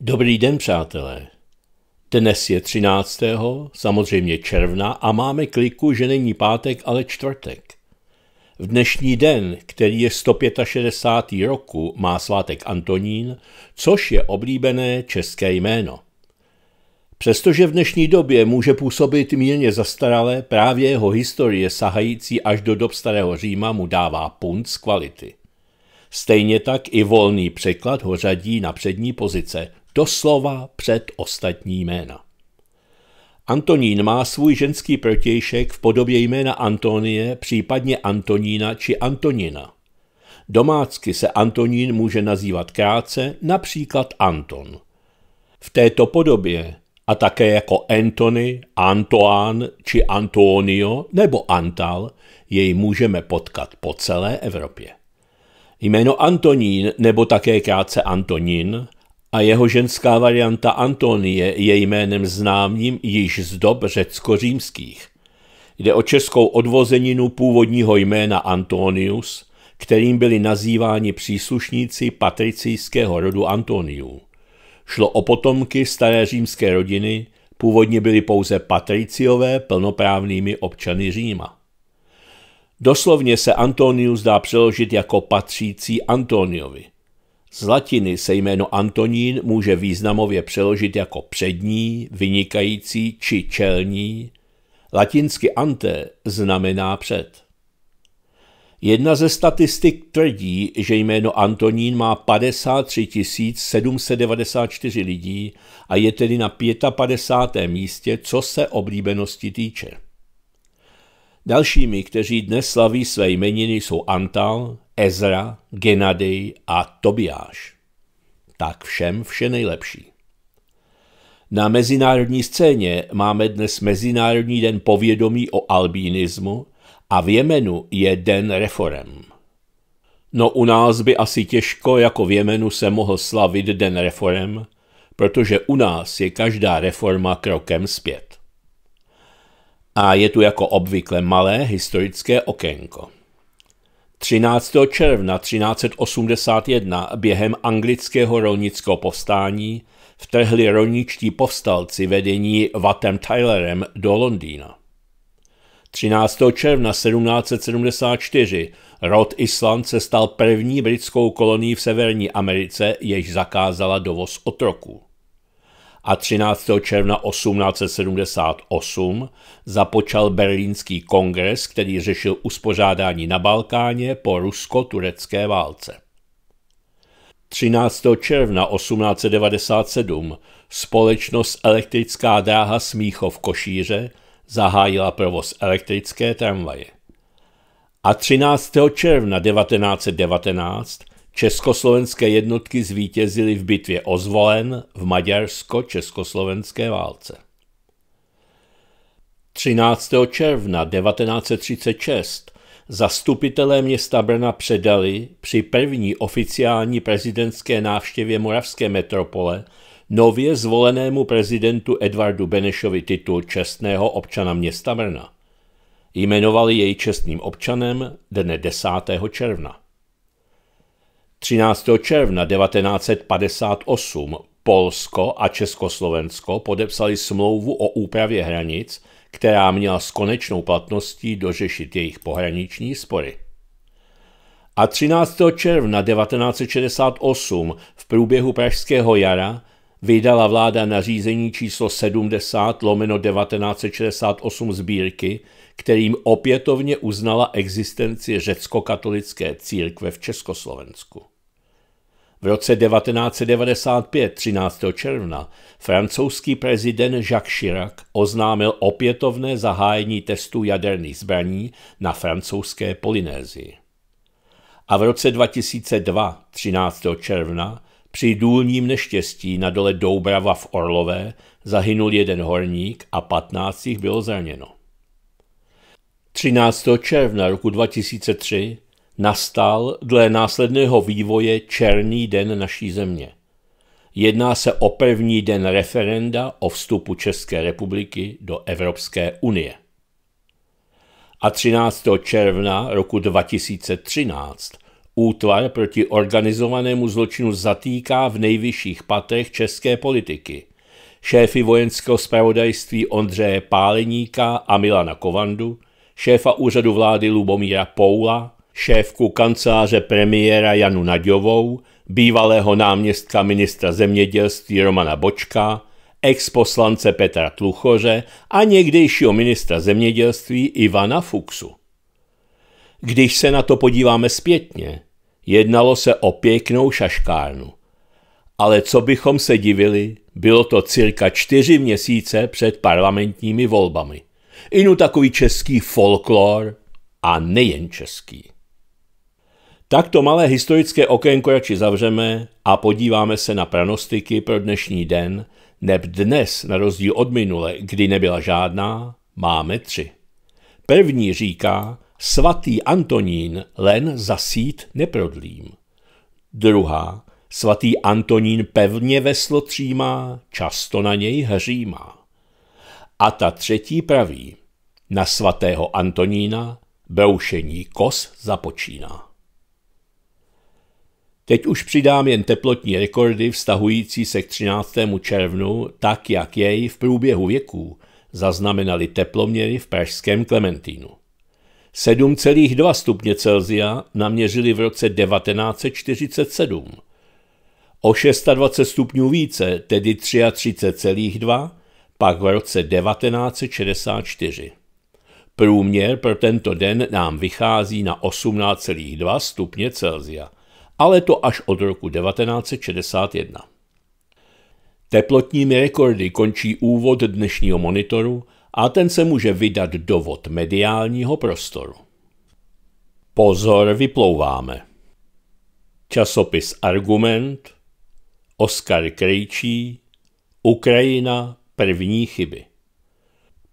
Dobrý den, přátelé. Dnes je 13. samozřejmě června a máme kliku, že není pátek, ale čtvrtek. V dnešní den, který je 165. roku, má svátek Antonín, což je oblíbené české jméno. Přestože v dnešní době může působit mírně zastaralé, právě jeho historie sahající až do dob starého Říma mu dává punt z kvality. Stejně tak i volný překlad ho řadí na přední pozice, doslova před ostatní jména. Antonín má svůj ženský protějšek v podobě jména Antonie, případně Antonína či Antonina. Domácky se Antonín může nazývat krátce, například Anton. V této podobě a také jako Antony, Antoán či Antonio nebo Antal jej můžeme potkat po celé Evropě. Jméno Antonín nebo také krátce Antonin a jeho ženská varianta Antonie je jménem známým již z dob řecko-římských. Jde o českou odvozeninu původního jména Antonius, kterým byli nazýváni příslušníci patricijského rodu Antoniů. Šlo o potomky staré římské rodiny, původně byli pouze patriciové plnoprávnými občany Říma. Doslovně se Antonius dá přeložit jako patřící Antoniovi – z latiny se jméno Antonín může významově přeložit jako přední, vynikající či čelní. Latinsky ante znamená před. Jedna ze statistik tvrdí, že jméno Antonín má 53 794 lidí a je tedy na 55. místě, co se oblíbenosti týče. Dalšími, kteří dnes slaví své jmeniny, jsou Antal, Ezra, Genadej a Tobiáš. Tak všem vše nejlepší. Na mezinárodní scéně máme dnes Mezinárodní den povědomí o albínismu a v Jemenu je Den reform. No u nás by asi těžko jako v Jemenu se mohl slavit Den reform, protože u nás je každá reforma krokem zpět. A je tu jako obvykle malé historické okénko. 13. června 1381 během anglického rolnického povstání vtrhli rolničtí povstalci vedení Vatem Tylerem do Londýna. 13. června 1774 Rhode Island se stal první britskou kolonií v Severní Americe, jež zakázala dovoz otroků a 13. června 1878 započal berlínský kongres, který řešil uspořádání na Balkáně po rusko-turecké válce. 13. června 1897 společnost Elektrická dráha Smíchov Košíře zahájila provoz elektrické tramvaje. A 13. června 1919 Československé jednotky zvítězily v bitvě o Zvolen v maďarsko-československé válce. 13. června 1936 zastupitelé města Brna předali při první oficiální prezidentské návštěvě Moravské metropole nově zvolenému prezidentu Edvardu Benešovi titul čestného občana města Brna. Jmenovali jej čestným občanem dne 10. června. 13. června 1958 Polsko a Československo podepsali smlouvu o úpravě hranic, která měla s konečnou platností dořešit jejich pohraniční spory. A 13. června 1968 v průběhu Pražského jara vydala vláda nařízení číslo 70 lomeno 1968 sbírky, kterým opětovně uznala existenci řecko-katolické církve v Československu. V roce 1995, 13. června, francouzský prezident Jacques Chirac oznámil opětovné zahájení testů jaderných zbraní na francouzské Polynézii. A v roce 2002, 13. června, při důlním neštěstí na dole Doubrava v Orlové zahynul jeden horník a 15 jich bylo zraněno. 13. června roku 2003 nastal dle následného vývoje černý den naší země. Jedná se o první den referenda o vstupu České republiky do Evropské unie. A 13. června roku 2013 Útvar proti organizovanému zločinu zatýká v nejvyšších patrech české politiky. Šéfy vojenského spravodajství Ondřeje Páleníka a Milana Kovandu, šéfa úřadu vlády Lubomíra Poula, šéfku kanceláře premiéra Janu Naďovou, bývalého náměstka ministra zemědělství Romana Bočka, ex-poslance Petra Tluchoře a někdejšího ministra zemědělství Ivana Fuxu. Když se na to podíváme zpětně, jednalo se o pěknou šaškárnu. Ale co bychom se divili, bylo to cirka čtyři měsíce před parlamentními volbami. Inu takový český folklor a nejen český. Tak to malé historické okénko radši zavřeme a podíváme se na pranostiky pro dnešní den, neb dnes, na rozdíl od minule, kdy nebyla žádná, máme tři. První říká, svatý Antonín len za sít neprodlím. Druhá, svatý Antonín pevně veslo třímá, často na něj hřímá. A ta třetí praví, na svatého Antonína broušení kos započíná. Teď už přidám jen teplotní rekordy vztahující se k 13. červnu, tak jak jej v průběhu věků zaznamenali teploměry v pražském Klementínu. 7,2 stupně Celzia naměřili v roce 1947. O 26 stupňů více, tedy 33,2, pak v roce 1964. Průměr pro tento den nám vychází na 18,2 stupně Celzia ale to až od roku 1961. Teplotními rekordy končí úvod dnešního monitoru a ten se může vydat do vod mediálního prostoru. Pozor, vyplouváme. Časopis Argument, Oskar Krejčí, Ukrajina, první chyby.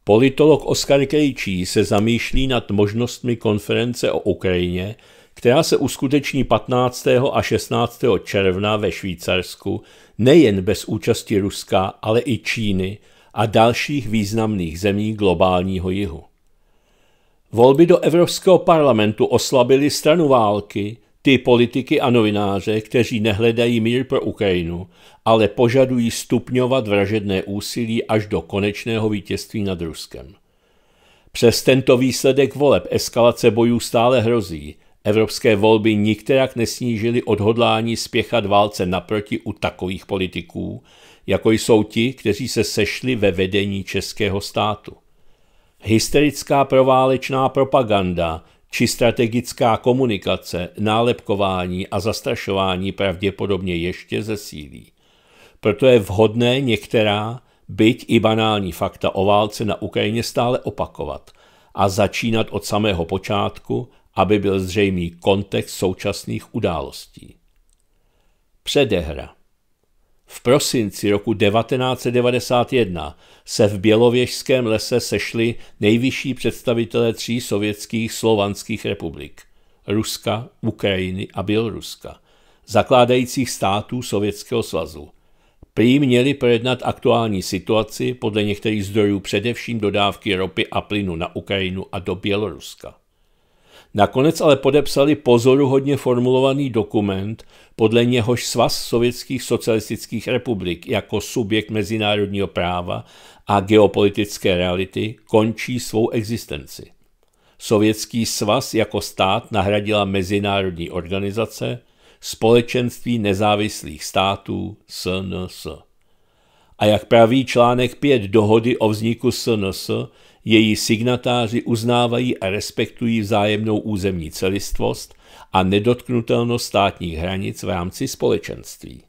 Politolog Oskar Krejčí se zamýšlí nad možnostmi konference o Ukrajině, která se uskuteční 15. a 16. června ve Švýcarsku nejen bez účasti Ruska, ale i Číny a dalších významných zemí globálního jihu. Volby do Evropského parlamentu oslabily stranu války, ty politiky a novináře, kteří nehledají mír pro Ukrajinu, ale požadují stupňovat vražedné úsilí až do konečného vítězství nad Ruskem. Přes tento výsledek voleb eskalace bojů stále hrozí Evropské volby nikterak nesnížily odhodlání spěchat válce naproti u takových politiků, jako jsou ti, kteří se sešli ve vedení českého státu. Hysterická proválečná propaganda či strategická komunikace, nálepkování a zastrašování pravděpodobně ještě zesílí. Proto je vhodné některá, byť i banální fakta o válce na Ukrajině stále opakovat a začínat od samého počátku aby byl zřejmý kontext současných událostí. Předehra v prosinci roku 1991 se v Bělověžském lese sešli nejvyšší představitelé tří sovětských slovanských republik – Ruska, Ukrajiny a Běloruska, zakládajících států Sovětského svazu. Prý měli projednat aktuální situaci podle některých zdrojů především dodávky ropy a plynu na Ukrajinu a do Běloruska. Nakonec ale podepsali pozoruhodně formulovaný dokument, podle něhož Svaz sovětských socialistických republik jako subjekt mezinárodního práva a geopolitické reality končí svou existenci. Sovětský svaz jako stát nahradila mezinárodní organizace Společenství nezávislých států SNS. A jak praví článek 5 dohody o vzniku SNS, její signatáři uznávají a respektují vzájemnou územní celistvost a nedotknutelnost státních hranic v rámci společenství.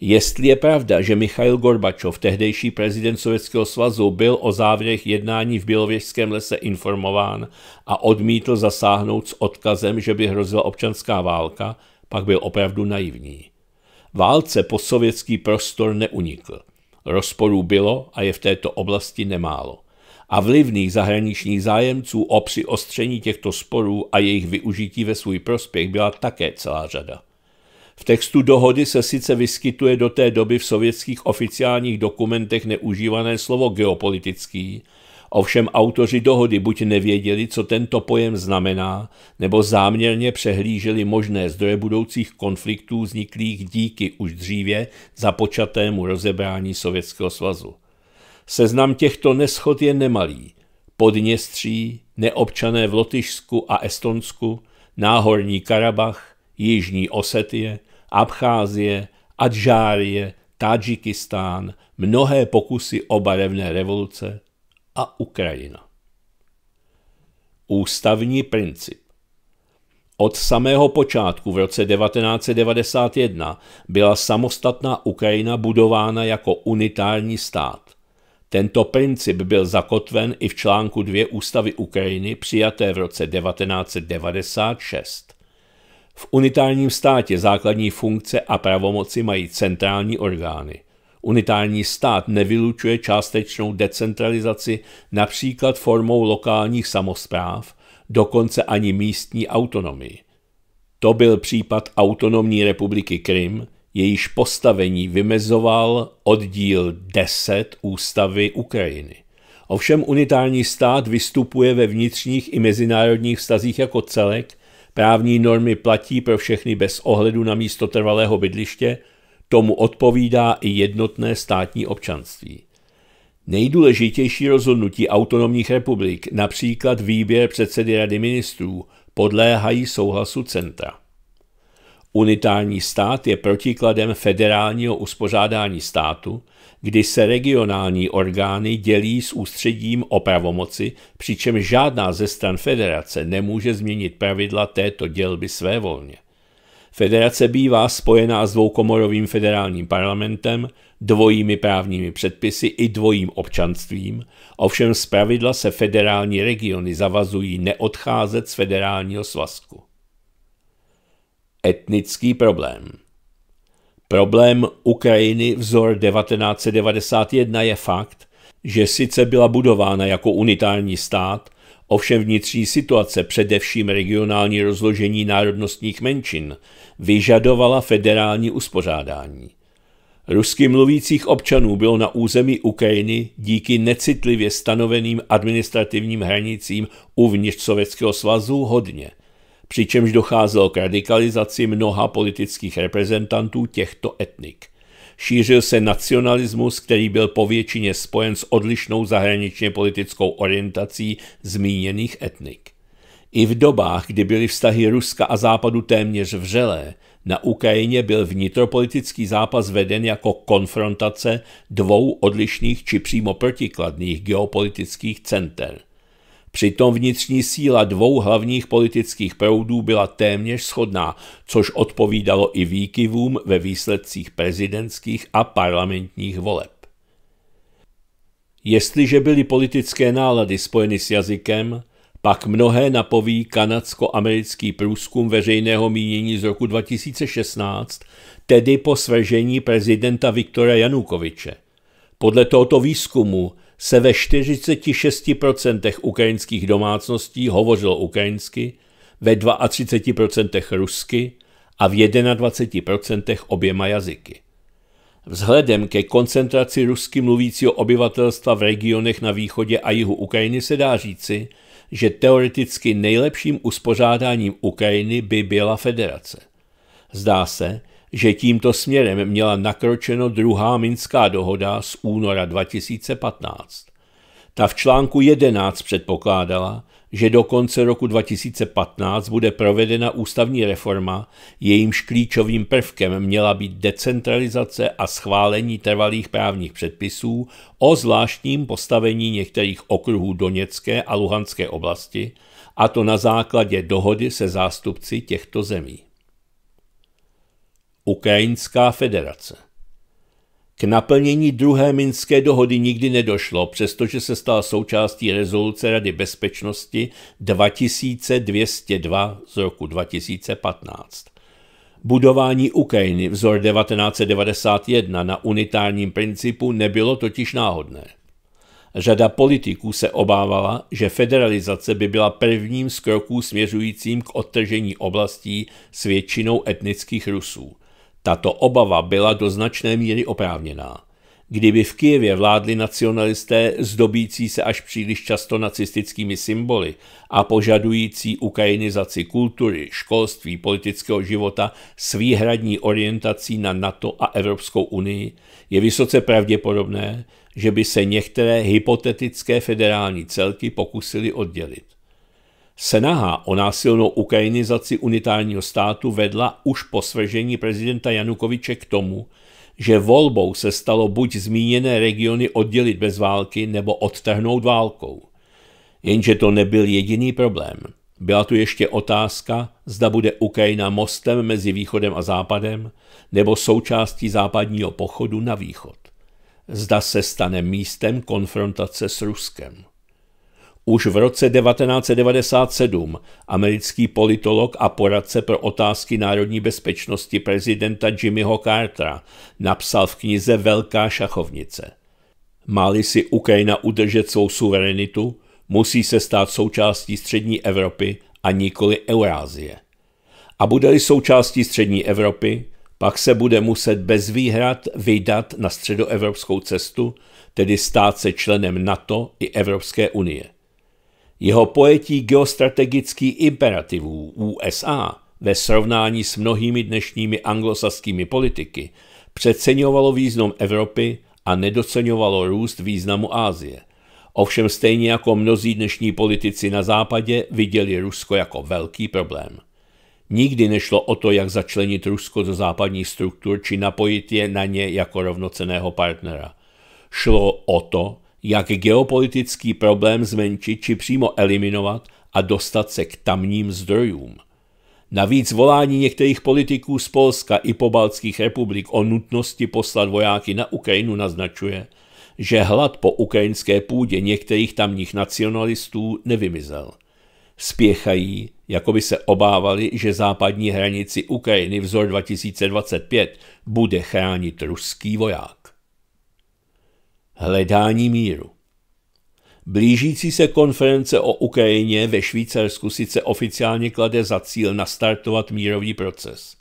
Jestli je pravda, že Michail Gorbačov, tehdejší prezident Sovětského svazu, byl o závěrech jednání v Bělověžském lese informován a odmítl zasáhnout s odkazem, že by hrozila občanská válka, pak byl opravdu naivní. Válce po sovětský prostor neunikl. Rozporů bylo a je v této oblasti nemálo a vlivných zahraničních zájemců o přiostření těchto sporů a jejich využití ve svůj prospěch byla také celá řada. V textu dohody se sice vyskytuje do té doby v sovětských oficiálních dokumentech neužívané slovo geopolitický, Ovšem autoři dohody buď nevěděli, co tento pojem znamená, nebo záměrně přehlíželi možné zdroje budoucích konfliktů vzniklých díky už dříve započatému rozebrání Sovětského svazu. Seznam těchto neschod je nemalý. Podněstří, neobčané v Lotyšsku a Estonsku, Náhorní Karabach, Jižní Osetie, Abcházie, Adžárie, Tadžikistán, mnohé pokusy o barevné revoluce a Ukrajina. Ústavní princip od samého počátku v roce 1991 byla samostatná Ukrajina budována jako unitární stát. Tento princip byl zakotven i v článku 2 ústavy Ukrajiny přijaté v roce 1996. V unitárním státě základní funkce a pravomoci mají centrální orgány. Unitární stát nevylučuje částečnou decentralizaci například formou lokálních samozpráv, dokonce ani místní autonomii. To byl případ autonomní republiky Krym, jejíž postavení vymezoval oddíl 10 ústavy Ukrajiny. Ovšem unitární stát vystupuje ve vnitřních i mezinárodních vztazích jako celek, právní normy platí pro všechny bez ohledu na místo trvalého bydliště, tomu odpovídá i jednotné státní občanství. Nejdůležitější rozhodnutí autonomních republik, například výběr předsedy rady ministrů, podléhají souhlasu centra. Unitární stát je protikladem federálního uspořádání státu, kdy se regionální orgány dělí s ústředím o pravomoci, přičemž žádná ze stran federace nemůže změnit pravidla této dělby svévolně. Federace bývá spojená s dvoukomorovým federálním parlamentem, dvojími právními předpisy i dvojím občanstvím, ovšem pravidla se federální regiony zavazují neodcházet z federálního svazku. Etnický problém Problém Ukrajiny vzor 1991 je fakt, že sice byla budována jako unitární stát, ovšem vnitřní situace, především regionální rozložení národnostních menšin, vyžadovala federální uspořádání. Rusky mluvících občanů bylo na území Ukrajiny díky necitlivě stanoveným administrativním hranicím uvnitř Sovětského svazu hodně, přičemž docházelo k radikalizaci mnoha politických reprezentantů těchto etnik. Šířil se nacionalismus, který byl povětšině spojen s odlišnou zahraničně politickou orientací zmíněných etnik. I v dobách, kdy byly vztahy Ruska a Západu téměř vřelé, na Ukrajině byl vnitropolitický zápas veden jako konfrontace dvou odlišných či přímo protikladných geopolitických center. Přitom vnitřní síla dvou hlavních politických proudů byla téměř shodná, což odpovídalo i výkyvům ve výsledcích prezidentských a parlamentních voleb. Jestliže byly politické nálady spojeny s jazykem, pak mnohé napoví kanadsko-americký průzkum veřejného mínění z roku 2016, tedy po svržení prezidenta Viktora Janukoviče. Podle tohoto výzkumu se ve 46% ukrajinských domácností hovořilo ukrajinsky, ve 32% rusky a v 21% oběma jazyky. Vzhledem ke koncentraci rusky mluvícího obyvatelstva v regionech na východě a jihu Ukrajiny se dá říci, že teoreticky nejlepším uspořádáním Ukrajiny by byla federace. Zdá se, že tímto směrem měla nakročeno druhá Minská dohoda z února 2015. Ta v článku 11 předpokládala, že do konce roku 2015 bude provedena ústavní reforma, jejímž klíčovým prvkem měla být decentralizace a schválení trvalých právních předpisů o zvláštním postavení některých okruhů Doněcké a Luhanské oblasti, a to na základě dohody se zástupci těchto zemí. Ukrajinská federace k naplnění druhé Minské dohody nikdy nedošlo, přestože se stala součástí rezoluce Rady bezpečnosti 2202 z roku 2015. Budování Ukrajiny vzor 1991 na unitárním principu nebylo totiž náhodné. Řada politiků se obávala, že federalizace by byla prvním z kroků směřujícím k odtržení oblastí s většinou etnických Rusů – tato obava byla do značné míry oprávněná. Kdyby v Kijevě vládli nacionalisté zdobící se až příliš často nacistickými symboly a požadující ukrajinizaci kultury, školství, politického života s výhradní orientací na NATO a Evropskou unii, je vysoce pravděpodobné, že by se některé hypotetické federální celky pokusili oddělit. Senaha o násilnou ukrajinizaci unitárního státu vedla už po svržení prezidenta Janukoviče k tomu, že volbou se stalo buď zmíněné regiony oddělit bez války nebo odtrhnout válkou. Jenže to nebyl jediný problém. Byla tu ještě otázka, zda bude Ukrajina mostem mezi východem a západem nebo součástí západního pochodu na východ. Zda se stane místem konfrontace s Ruskem. Už v roce 1997 americký politolog a poradce pro otázky národní bezpečnosti prezidenta Jimmyho Cartera napsal v knize Velká šachovnice. Máli si Ukrajina udržet svou suverenitu, musí se stát součástí střední Evropy a nikoli Eurázie. A bude-li součástí střední Evropy, pak se bude muset bez výhrad vydat na středoevropskou cestu, tedy stát se členem NATO i Evropské unie. Jeho pojetí geostrategických imperativů USA ve srovnání s mnohými dnešními anglosaskými politiky přeceňovalo význam Evropy a nedoceňovalo růst významu Ázie. Ovšem stejně jako mnozí dnešní politici na západě viděli Rusko jako velký problém. Nikdy nešlo o to, jak začlenit Rusko do západních struktur či napojit je na ně jako rovnoceného partnera. Šlo o to, jak geopolitický problém zmenšit či přímo eliminovat a dostat se k tamním zdrojům. Navíc volání některých politiků z Polska i pobaltských republik o nutnosti poslat vojáky na Ukrajinu naznačuje, že hlad po ukrajinské půdě některých tamních nacionalistů nevymizel. Spěchají, jako by se obávali, že západní hranici Ukrajiny vzor 2025 bude chránit ruský voják. Hledání míru. Blížící se konference o Ukrajině ve Švýcarsku sice oficiálně klade za cíl nastartovat mírový proces.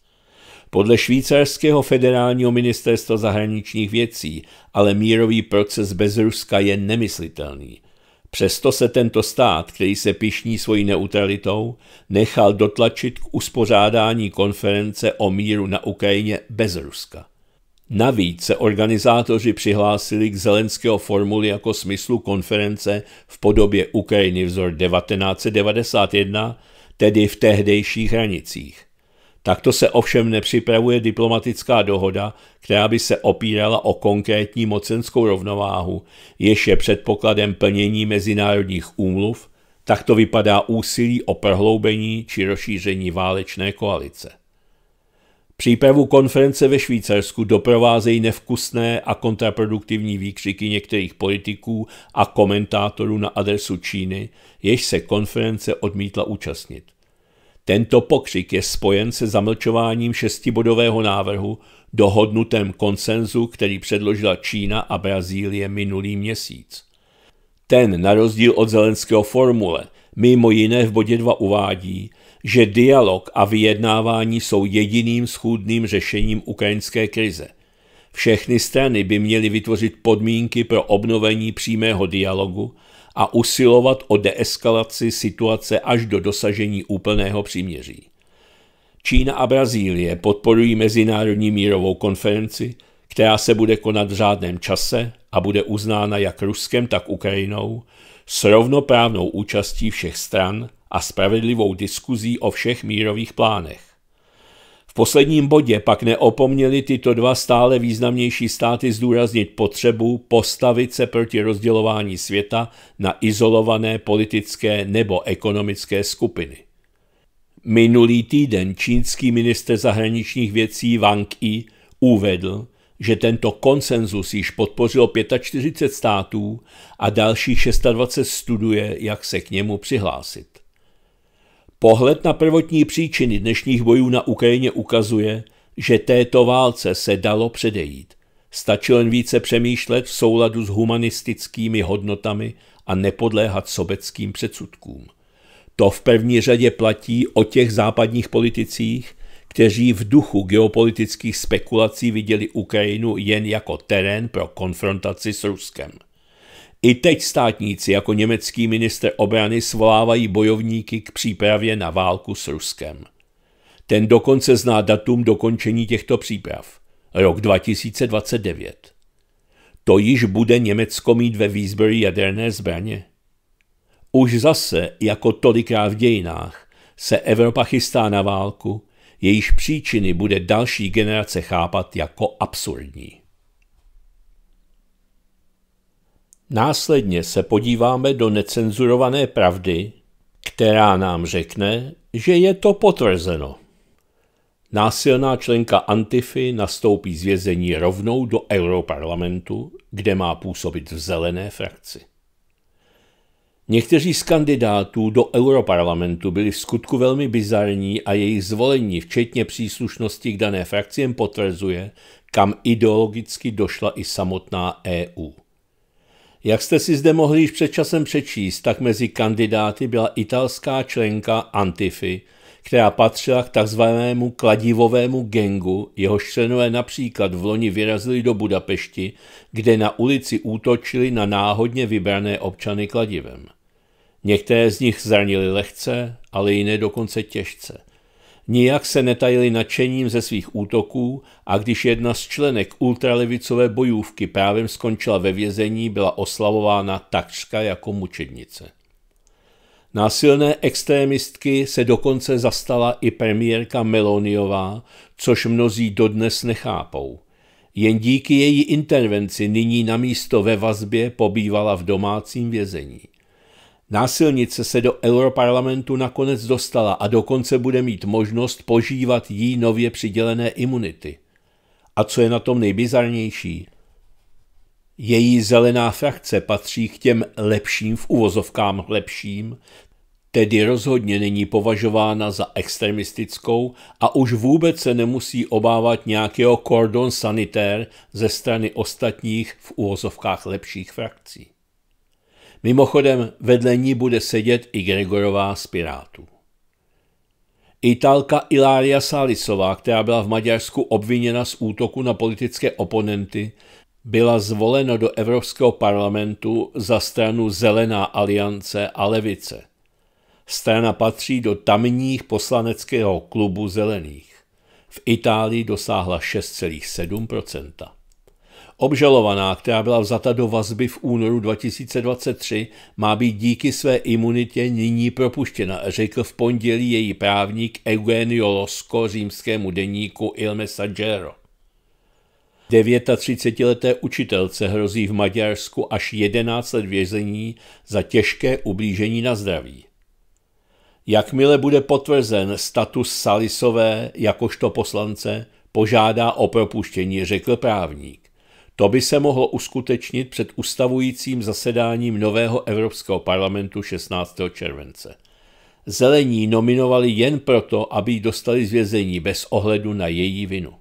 Podle švýcarského federálního ministerstva zahraničních věcí ale mírový proces bez Ruska je nemyslitelný. Přesto se tento stát, který se pišní svojí neutralitou, nechal dotlačit k uspořádání konference o míru na Ukrajině bez Ruska. Navíc se organizátoři přihlásili k Zelenského formuli jako smyslu konference v podobě Ukrajiny vzor 1991, tedy v tehdejších hranicích. Takto se ovšem nepřipravuje diplomatická dohoda, která by se opírala o konkrétní mocenskou rovnováhu, jež je předpokladem plnění mezinárodních úmluv, tak to vypadá úsilí o prohloubení či rozšíření válečné koalice. Přípravu konference ve Švýcarsku doprovázejí nevkusné a kontraproduktivní výkřiky některých politiků a komentátorů na adresu Číny, jež se konference odmítla účastnit. Tento pokřik je spojen se zamlčováním šestibodového návrhu dohodnutém konsenzu, který předložila Čína a Brazílie minulý měsíc. Ten, na rozdíl od Zelenského formule, mimo jiné v bodě 2 uvádí, že dialog a vyjednávání jsou jediným schůdným řešením ukrajinské krize. Všechny strany by měly vytvořit podmínky pro obnovení přímého dialogu a usilovat o deeskalaci situace až do dosažení úplného příměří. Čína a Brazílie podporují Mezinárodní mírovou konferenci, která se bude konat v řádném čase a bude uznána jak Ruskem, tak Ukrajinou, s rovnoprávnou účastí všech stran a spravedlivou diskuzí o všech mírových plánech. V posledním bodě pak neopomněli tyto dva stále významnější státy zdůraznit potřebu postavit se proti rozdělování světa na izolované politické nebo ekonomické skupiny. Minulý týden čínský minister zahraničních věcí Wang Yi uvedl, že tento konsenzus již podpořilo 45 států a dalších 26 studuje, jak se k němu přihlásit. Pohled na prvotní příčiny dnešních bojů na Ukrajině ukazuje, že této válce se dalo předejít. Stačilo jen více přemýšlet v souladu s humanistickými hodnotami a nepodléhat sobeckým předsudkům. To v první řadě platí o těch západních politicích, kteří v duchu geopolitických spekulací viděli Ukrajinu jen jako terén pro konfrontaci s Ruskem. I teď státníci jako německý minister obrany svolávají bojovníky k přípravě na válku s Ruskem. Ten dokonce zná datum dokončení těchto příprav. Rok 2029. To již bude Německo mít ve výzbroji jaderné zbraně. Už zase, jako tolikrát v dějinách, se Evropa chystá na válku, jejíž příčiny bude další generace chápat jako absurdní. Následně se podíváme do necenzurované pravdy, která nám řekne, že je to potvrzeno. Násilná členka Antify nastoupí z vězení rovnou do Europarlamentu, kde má působit v zelené frakci. Někteří z kandidátů do Europarlamentu byli v skutku velmi bizarní a jejich zvolení, včetně příslušnosti k dané frakci, jen potvrzuje, kam ideologicky došla i samotná EU. Jak jste si zde mohli již před časem přečíst, tak mezi kandidáty byla italská členka Antify, která patřila k takzvanému kladivovému gengu, jehož členové například v loni vyrazili do Budapešti, kde na ulici útočili na náhodně vybrané občany kladivem. Některé z nich zranili lehce, ale jiné dokonce těžce. Nijak se netajili nadšením ze svých útoků a když jedna z členek ultralevicové bojůvky právě skončila ve vězení, byla oslavována takřka jako mučednice. Násilné extrémistky se dokonce zastala i premiérka Meloniová, což mnozí dodnes nechápou. Jen díky její intervenci nyní na místo ve vazbě pobývala v domácím vězení. Násilnice se do Europarlamentu nakonec dostala a dokonce bude mít možnost požívat jí nově přidělené imunity. A co je na tom nejbizarnější? Její zelená frakce patří k těm lepším v uvozovkám lepším, tedy rozhodně není považována za extremistickou a už vůbec se nemusí obávat nějakého kordon sanitér ze strany ostatních v uvozovkách lepších frakcí. Mimochodem vedle ní bude sedět i Gregorová z Pirátů. Italka Ilária Salisová, která byla v Maďarsku obviněna z útoku na politické oponenty, byla zvolena do Evropského parlamentu za stranu Zelená aliance a levice. Strana patří do tamních poslaneckého klubu zelených. V Itálii dosáhla 6,7 Obžalovaná, která byla vzata do vazby v únoru 2023, má být díky své imunitě nyní propuštěna, řekl v pondělí její právník Eugenio Losco římskému deníku Il Messaggero. 39-leté učitelce hrozí v Maďarsku až 11 let vězení za těžké ublížení na zdraví. Jakmile bude potvrzen status Salisové jakožto poslance, požádá o propuštění, řekl právník. To by se mohlo uskutečnit před ustavujícím zasedáním nového Evropského parlamentu 16. července. Zelení nominovali jen proto, aby ji dostali z vězení bez ohledu na její vinu.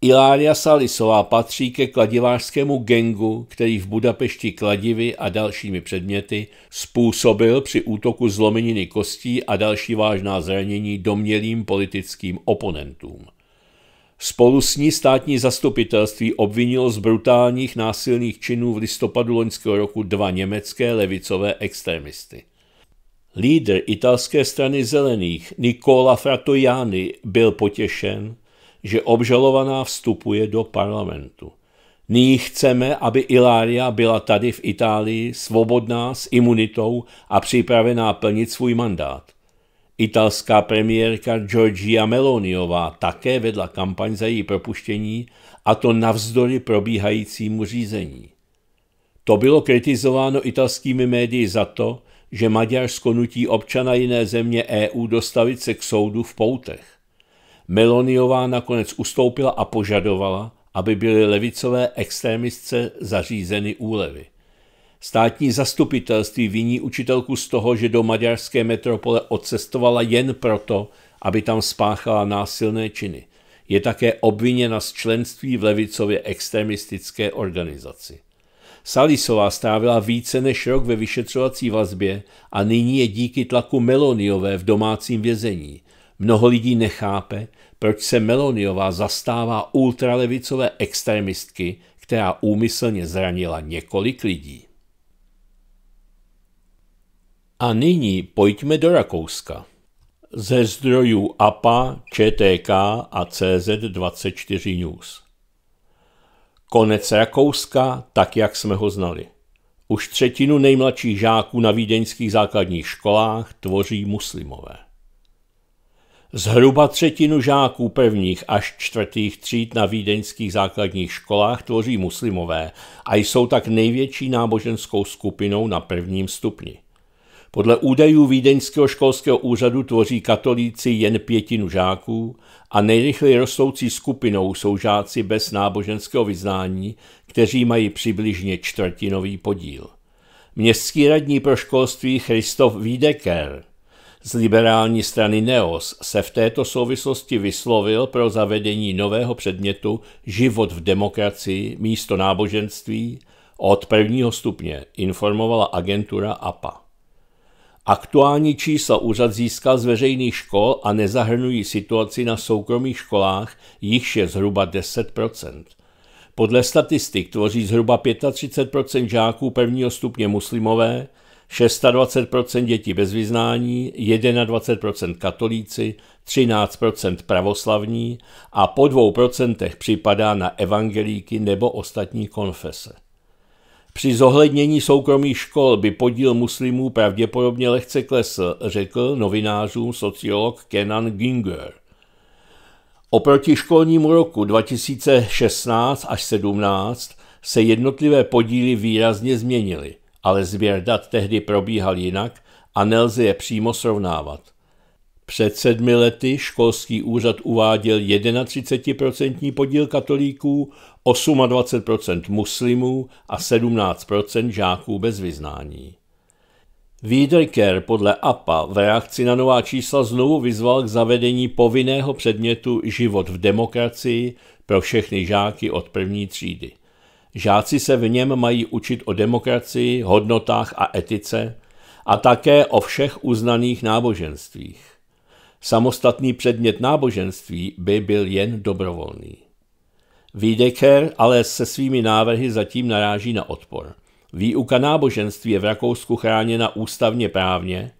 Ilária Salisová patří ke kladivářskému gengu, který v Budapešti kladivy a dalšími předměty způsobil při útoku zlomeniny kostí a další vážná zranění domělým politickým oponentům. Spolu s ní státní zastupitelství obvinilo z brutálních násilných činů v listopadu loňského roku dva německé levicové extremisty. Lídr italské strany zelených Nicola Fratoiani byl potěšen, že obžalovaná vstupuje do parlamentu. Nyní chceme, aby Ilária byla tady v Itálii svobodná s imunitou a připravená plnit svůj mandát. Italská premiérka Giorgia Meloniová také vedla kampaň za její propuštění a to navzdory probíhajícímu řízení. To bylo kritizováno italskými médii za to, že Maďarsko nutí občana jiné země EU dostavit se k soudu v poutech. Meloniová nakonec ustoupila a požadovala, aby byly levicové extrémistce zařízeny úlevy. Státní zastupitelství viní učitelku z toho, že do maďarské metropole odcestovala jen proto, aby tam spáchala násilné činy. Je také obviněna z členství v levicově extremistické organizaci. Salisová strávila více než rok ve vyšetřovací vazbě a nyní je díky tlaku Meloniové v domácím vězení. Mnoho lidí nechápe, proč se Meloniová zastává ultralevicové extremistky, která úmyslně zranila několik lidí. A nyní pojďme do Rakouska. Ze zdrojů APA, ČTK a CZ24 News. Konec Rakouska tak, jak jsme ho znali. Už třetinu nejmladších žáků na vídeňských základních školách tvoří muslimové. Zhruba třetinu žáků prvních až čtvrtých tříd na vídeňských základních školách tvoří muslimové a jsou tak největší náboženskou skupinou na prvním stupni. Podle údajů Vídeňského školského úřadu tvoří katolíci jen pětinu žáků a nejrychleji rostoucí skupinou jsou žáci bez náboženského vyznání, kteří mají přibližně čtvrtinový podíl. Městský radní pro školství Christoph Wiedeker z liberální strany NEOS se v této souvislosti vyslovil pro zavedení nového předmětu Život v demokracii místo náboženství od prvního stupně, informovala agentura APA. Aktuální čísla úřad získal z veřejných škol a nezahrnují situaci na soukromých školách, jichž je zhruba 10% Podle statistik tvoří zhruba 35% žáků prvního stupně muslimové, 26% dětí bez vyznání, 21% katolíci, 13% pravoslavní a po 2% připadá na evangelíky nebo ostatní konfese. Při zohlednění soukromých škol by podíl muslimů pravděpodobně lehce klesl, řekl novinářům sociolog Kenan Ginger. Oproti školnímu roku 2016 až 17 se jednotlivé podíly výrazně změnily, ale sběr dat tehdy probíhal jinak a nelze je přímo srovnávat. Před sedmi lety školský úřad uváděl 31% podíl katolíků, 28% muslimů a 17% žáků bez vyznání. Wiedeker podle APA v reakci na nová čísla znovu vyzval k zavedení povinného předmětu Život v demokracii pro všechny žáky od první třídy. Žáci se v něm mají učit o demokracii, hodnotách a etice a také o všech uznaných náboženstvích. Samostatný předmět náboženství by byl jen dobrovolný. Wiedeker ale se svými návrhy zatím naráží na odpor. Výuka náboženství je v Rakousku chráněna ústavně právně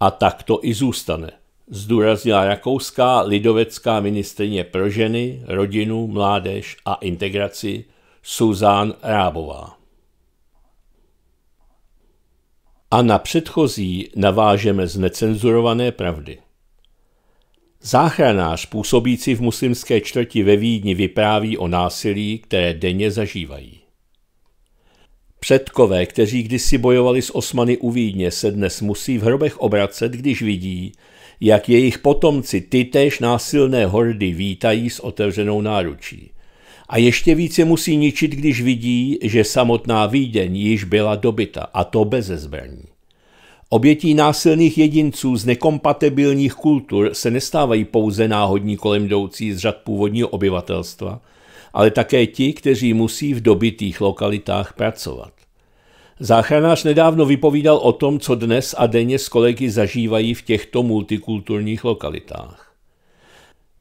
a tak to i zůstane, zdůraznila rakouská lidovecká ministrině pro ženy, rodinu, mládež a integraci Suzán Rábová. A na předchozí navážeme z necenzurované pravdy. Záchranář působící v muslimské čtvrti ve Vídni vypráví o násilí, které denně zažívají. Předkové, kteří kdysi bojovali s Osmany u Vídně, se dnes musí v hrobech obracet, když vidí, jak jejich potomci tytéž násilné hordy vítají s otevřenou náručí. A ještě více musí ničit, když vidí, že samotná Vídeň již byla dobyta, a to bez zbraní. Obětí násilných jedinců z nekompatibilních kultur se nestávají pouze náhodní kolem jdoucí z řad původního obyvatelstva, ale také ti, kteří musí v dobitých lokalitách pracovat. Záchranář nedávno vypovídal o tom, co dnes a denně s kolegy zažívají v těchto multikulturních lokalitách.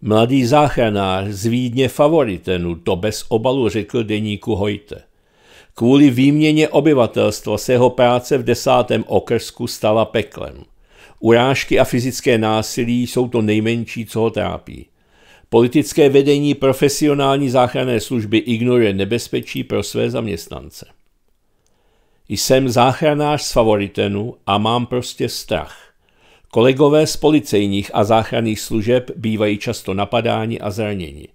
Mladý záchranář z Vídně favoritenu to bez obalu řekl deníku Hojte. Kvůli výměně obyvatelstva se jeho práce v desátém okrsku stala peklem. Urážky a fyzické násilí jsou to nejmenší, co ho trápí. Politické vedení profesionální záchranné služby ignoruje nebezpečí pro své zaměstnance. Jsem záchranář z favoritenu a mám prostě strach. Kolegové z policejních a záchranných služeb bývají často napadáni a zraněni.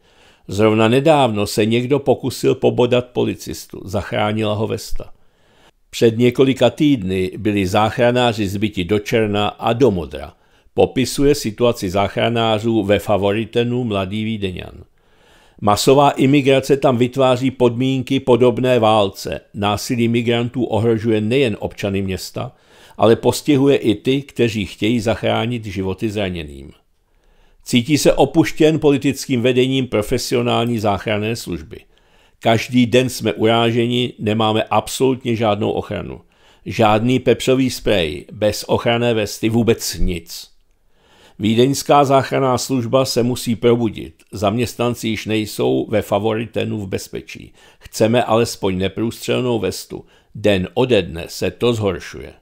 Zrovna nedávno se někdo pokusil pobodat policistu, zachránila ho Vesta. Před několika týdny byli záchranáři zbyti do černa a do modra. Popisuje situaci záchranářů ve favoritenu Mladý Vídeňan. Masová imigrace tam vytváří podmínky podobné válce. Násilí migrantů ohrožuje nejen občany města, ale postihuje i ty, kteří chtějí zachránit životy zraněným. Cítí se opuštěn politickým vedením profesionální záchranné služby. Každý den jsme uráženi, nemáme absolutně žádnou ochranu. Žádný pepřový sprej, bez ochranné vesty, vůbec nic. Vídeňská záchranná služba se musí probudit. Zaměstnanci již nejsou ve favoritenu v bezpečí. Chceme alespoň neprůstřelnou vestu. Den ode dne se to zhoršuje.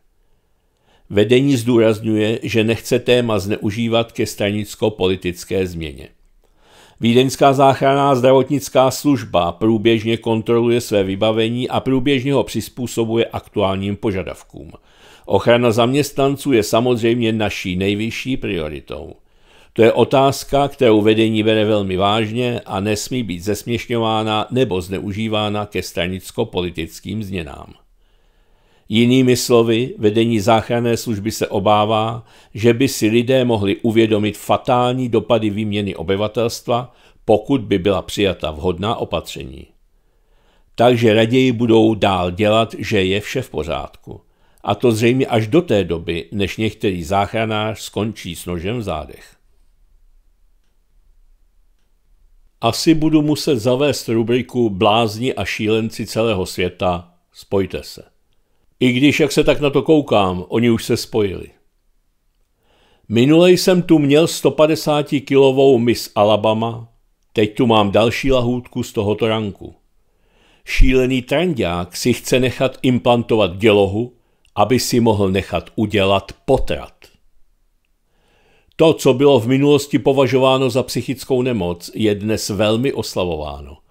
Vedení zdůrazňuje, že nechce téma zneužívat ke stranicko-politické změně. Vídeňská záchranná zdravotnická služba průběžně kontroluje své vybavení a průběžně ho přizpůsobuje aktuálním požadavkům. Ochrana zaměstnanců je samozřejmě naší nejvyšší prioritou. To je otázka, kterou vedení bere velmi vážně a nesmí být zesměšňována nebo zneužívána ke stranicko-politickým změnám. Jinými slovy, vedení záchranné služby se obává, že by si lidé mohli uvědomit fatální dopady výměny obyvatelstva, pokud by byla přijata vhodná opatření. Takže raději budou dál dělat, že je vše v pořádku. A to zřejmě až do té doby, než některý záchranář skončí s nožem v zádech. Asi budu muset zavést rubriku Blázni a šílenci celého světa. Spojte se. I když, jak se tak na to koukám, oni už se spojili. Minule jsem tu měl 150-kilovou Miss Alabama, teď tu mám další lahůdku z tohoto ranku. Šílený trendák si chce nechat implantovat dělohu, aby si mohl nechat udělat potrat. To, co bylo v minulosti považováno za psychickou nemoc, je dnes velmi oslavováno.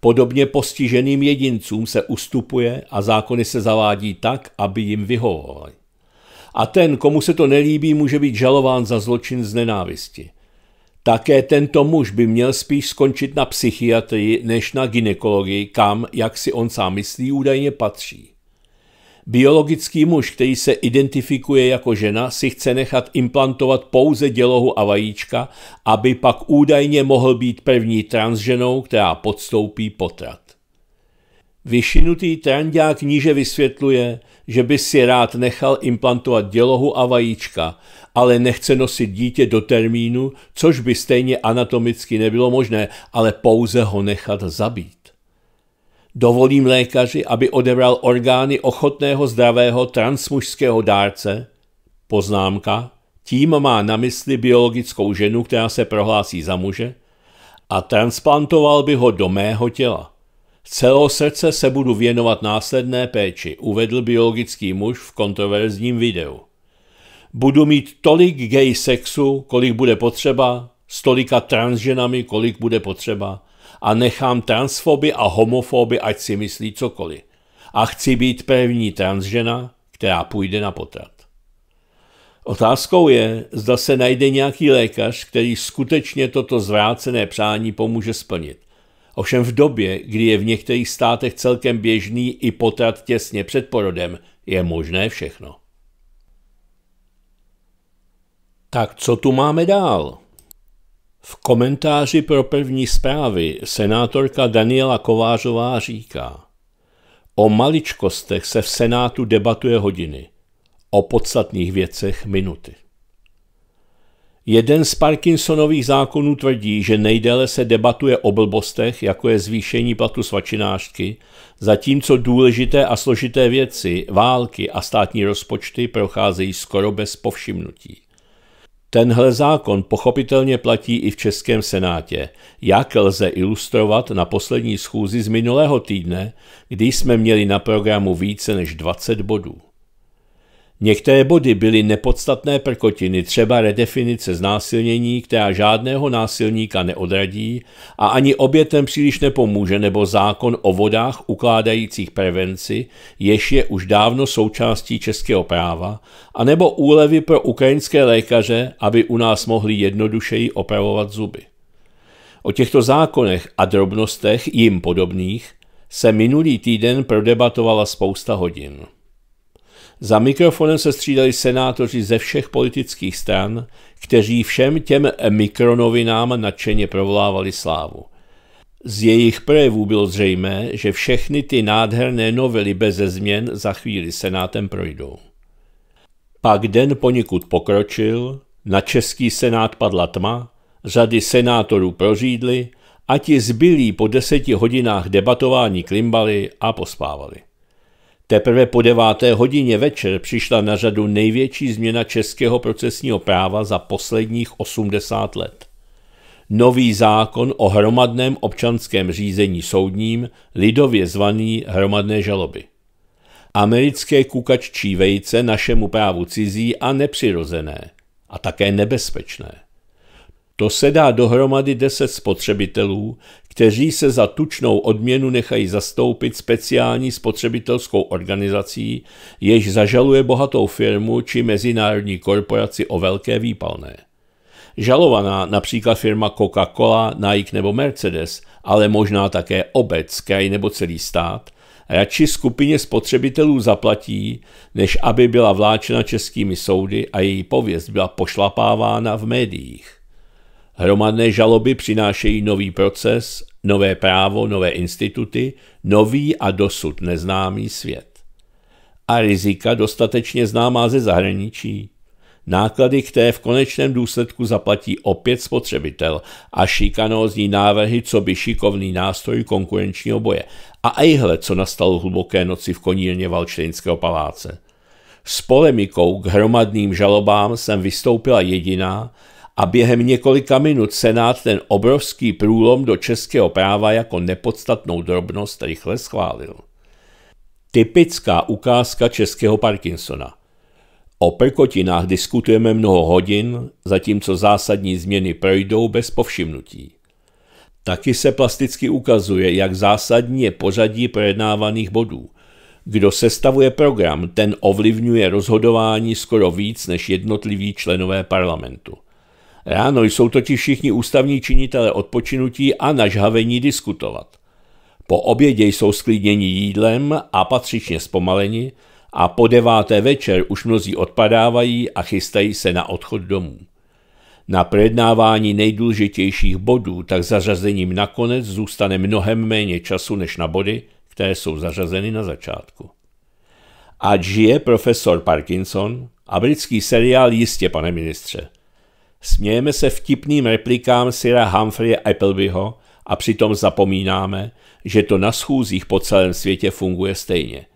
Podobně postiženým jedincům se ustupuje a zákony se zavádí tak, aby jim vyhovovaly. A ten, komu se to nelíbí, může být žalován za zločin z nenávisti. Také tento muž by měl spíš skončit na psychiatrii než na ginekologii, kam, jak si on sám myslí, údajně patří. Biologický muž, který se identifikuje jako žena, si chce nechat implantovat pouze dělohu a vajíčka, aby pak údajně mohl být první transženou, která podstoupí potrat. Vyšinutý trandák níže vysvětluje, že by si rád nechal implantovat dělohu a vajíčka, ale nechce nosit dítě do termínu, což by stejně anatomicky nebylo možné, ale pouze ho nechat zabít. Dovolím lékaři, aby odebral orgány ochotného zdravého transmužského dárce, poznámka, tím má na mysli biologickou ženu, která se prohlásí za muže, a transplantoval by ho do mého těla. Celého srdce se budu věnovat následné péči, uvedl biologický muž v kontroverzním videu. Budu mít tolik gay sexu, kolik bude potřeba, s tolika transženami, kolik bude potřeba, a nechám transfoby a homofoby, ať si myslí cokoliv. A chci být první transžena, která půjde na potrat. Otázkou je, zda se najde nějaký lékař, který skutečně toto zvrácené přání pomůže splnit. Ovšem v době, kdy je v některých státech celkem běžný i potrat těsně před porodem, je možné všechno. Tak co tu máme dál? V komentáři pro první zprávy senátorka Daniela Kovářová říká, o maličkostech se v Senátu debatuje hodiny, o podstatných věcech minuty. Jeden z Parkinsonových zákonů tvrdí, že nejdéle se debatuje o blbostech, jako je zvýšení platu svačinářky, zatímco důležité a složité věci, války a státní rozpočty procházejí skoro bez povšimnutí. Tenhle zákon pochopitelně platí i v Českém senátě, jak lze ilustrovat na poslední schůzi z minulého týdne, kdy jsme měli na programu více než 20 bodů. Některé body byly nepodstatné prkotiny, třeba redefinice znásilnění, která žádného násilníka neodradí a ani obětem příliš nepomůže, nebo zákon o vodách ukládajících prevenci, jež je už dávno součástí českého práva, anebo úlevy pro ukrajinské lékaře, aby u nás mohli jednodušeji opravovat zuby. O těchto zákonech a drobnostech jim podobných se minulý týden prodebatovala spousta hodin. Za mikrofonem se střídali senátoři ze všech politických stran, kteří všem těm mikronovinám nadšeně provlávali slávu. Z jejich projevů bylo zřejmé, že všechny ty nádherné novely bez změn za chvíli senátem projdou. Pak den poněkud pokročil, na český senát padla tma, řady senátorů prořídly a ti zbylí po deseti hodinách debatování klimbali a pospávali. Teprve po deváté hodině večer přišla na řadu největší změna českého procesního práva za posledních 80 let. Nový zákon o hromadném občanském řízení soudním, lidově zvaný hromadné žaloby. Americké kukaččí vejce našemu právu cizí a nepřirozené a také nebezpečné. To se dá dohromady deset spotřebitelů, kteří se za tučnou odměnu nechají zastoupit speciální spotřebitelskou organizací, jež zažaluje bohatou firmu či mezinárodní korporaci o velké výpalné. Žalovaná například firma Coca-Cola, Nike nebo Mercedes, ale možná také obec, kraj nebo celý stát, radši skupině spotřebitelů zaplatí, než aby byla vláčena českými soudy a její pověst byla pošlapávána v médiích. Hromadné žaloby přinášejí nový proces, nové právo, nové instituty, nový a dosud neznámý svět. A rizika dostatečně známá ze zahraničí. Náklady, které v konečném důsledku zaplatí opět spotřebitel a šikanózní návrhy, co by šikovný nástroj konkurenčního boje. A ejhle, co nastalo hluboké noci v konírně Valčtejnského paláce. S polemikou k hromadným žalobám jsem vystoupila jediná a během několika minut Senát ten obrovský průlom do českého práva jako nepodstatnou drobnost rychle schválil. Typická ukázka českého Parkinsona. O prkotinách diskutujeme mnoho hodin, zatímco zásadní změny projdou bez povšimnutí. Taky se plasticky ukazuje, jak zásadní je pořadí projednávaných bodů. Kdo sestavuje program, ten ovlivňuje rozhodování skoro víc než jednotliví členové parlamentu. Ráno jsou totiž všichni ústavní činitelé odpočinutí a nažhavení diskutovat. Po obědě jsou sklidněni jídlem a patřičně zpomaleni a po deváté večer už mnozí odpadávají a chystají se na odchod domů. Na projednávání nejdůležitějších bodů tak zařazením nakonec zůstane mnohem méně času než na body, které jsou zařazeny na začátku. Ať žije profesor Parkinson a britský seriál jistě, pane ministře – Smějeme se vtipným replikám Sira Humphrey Applebyho a přitom zapomínáme, že to na schůzích po celém světě funguje stejně.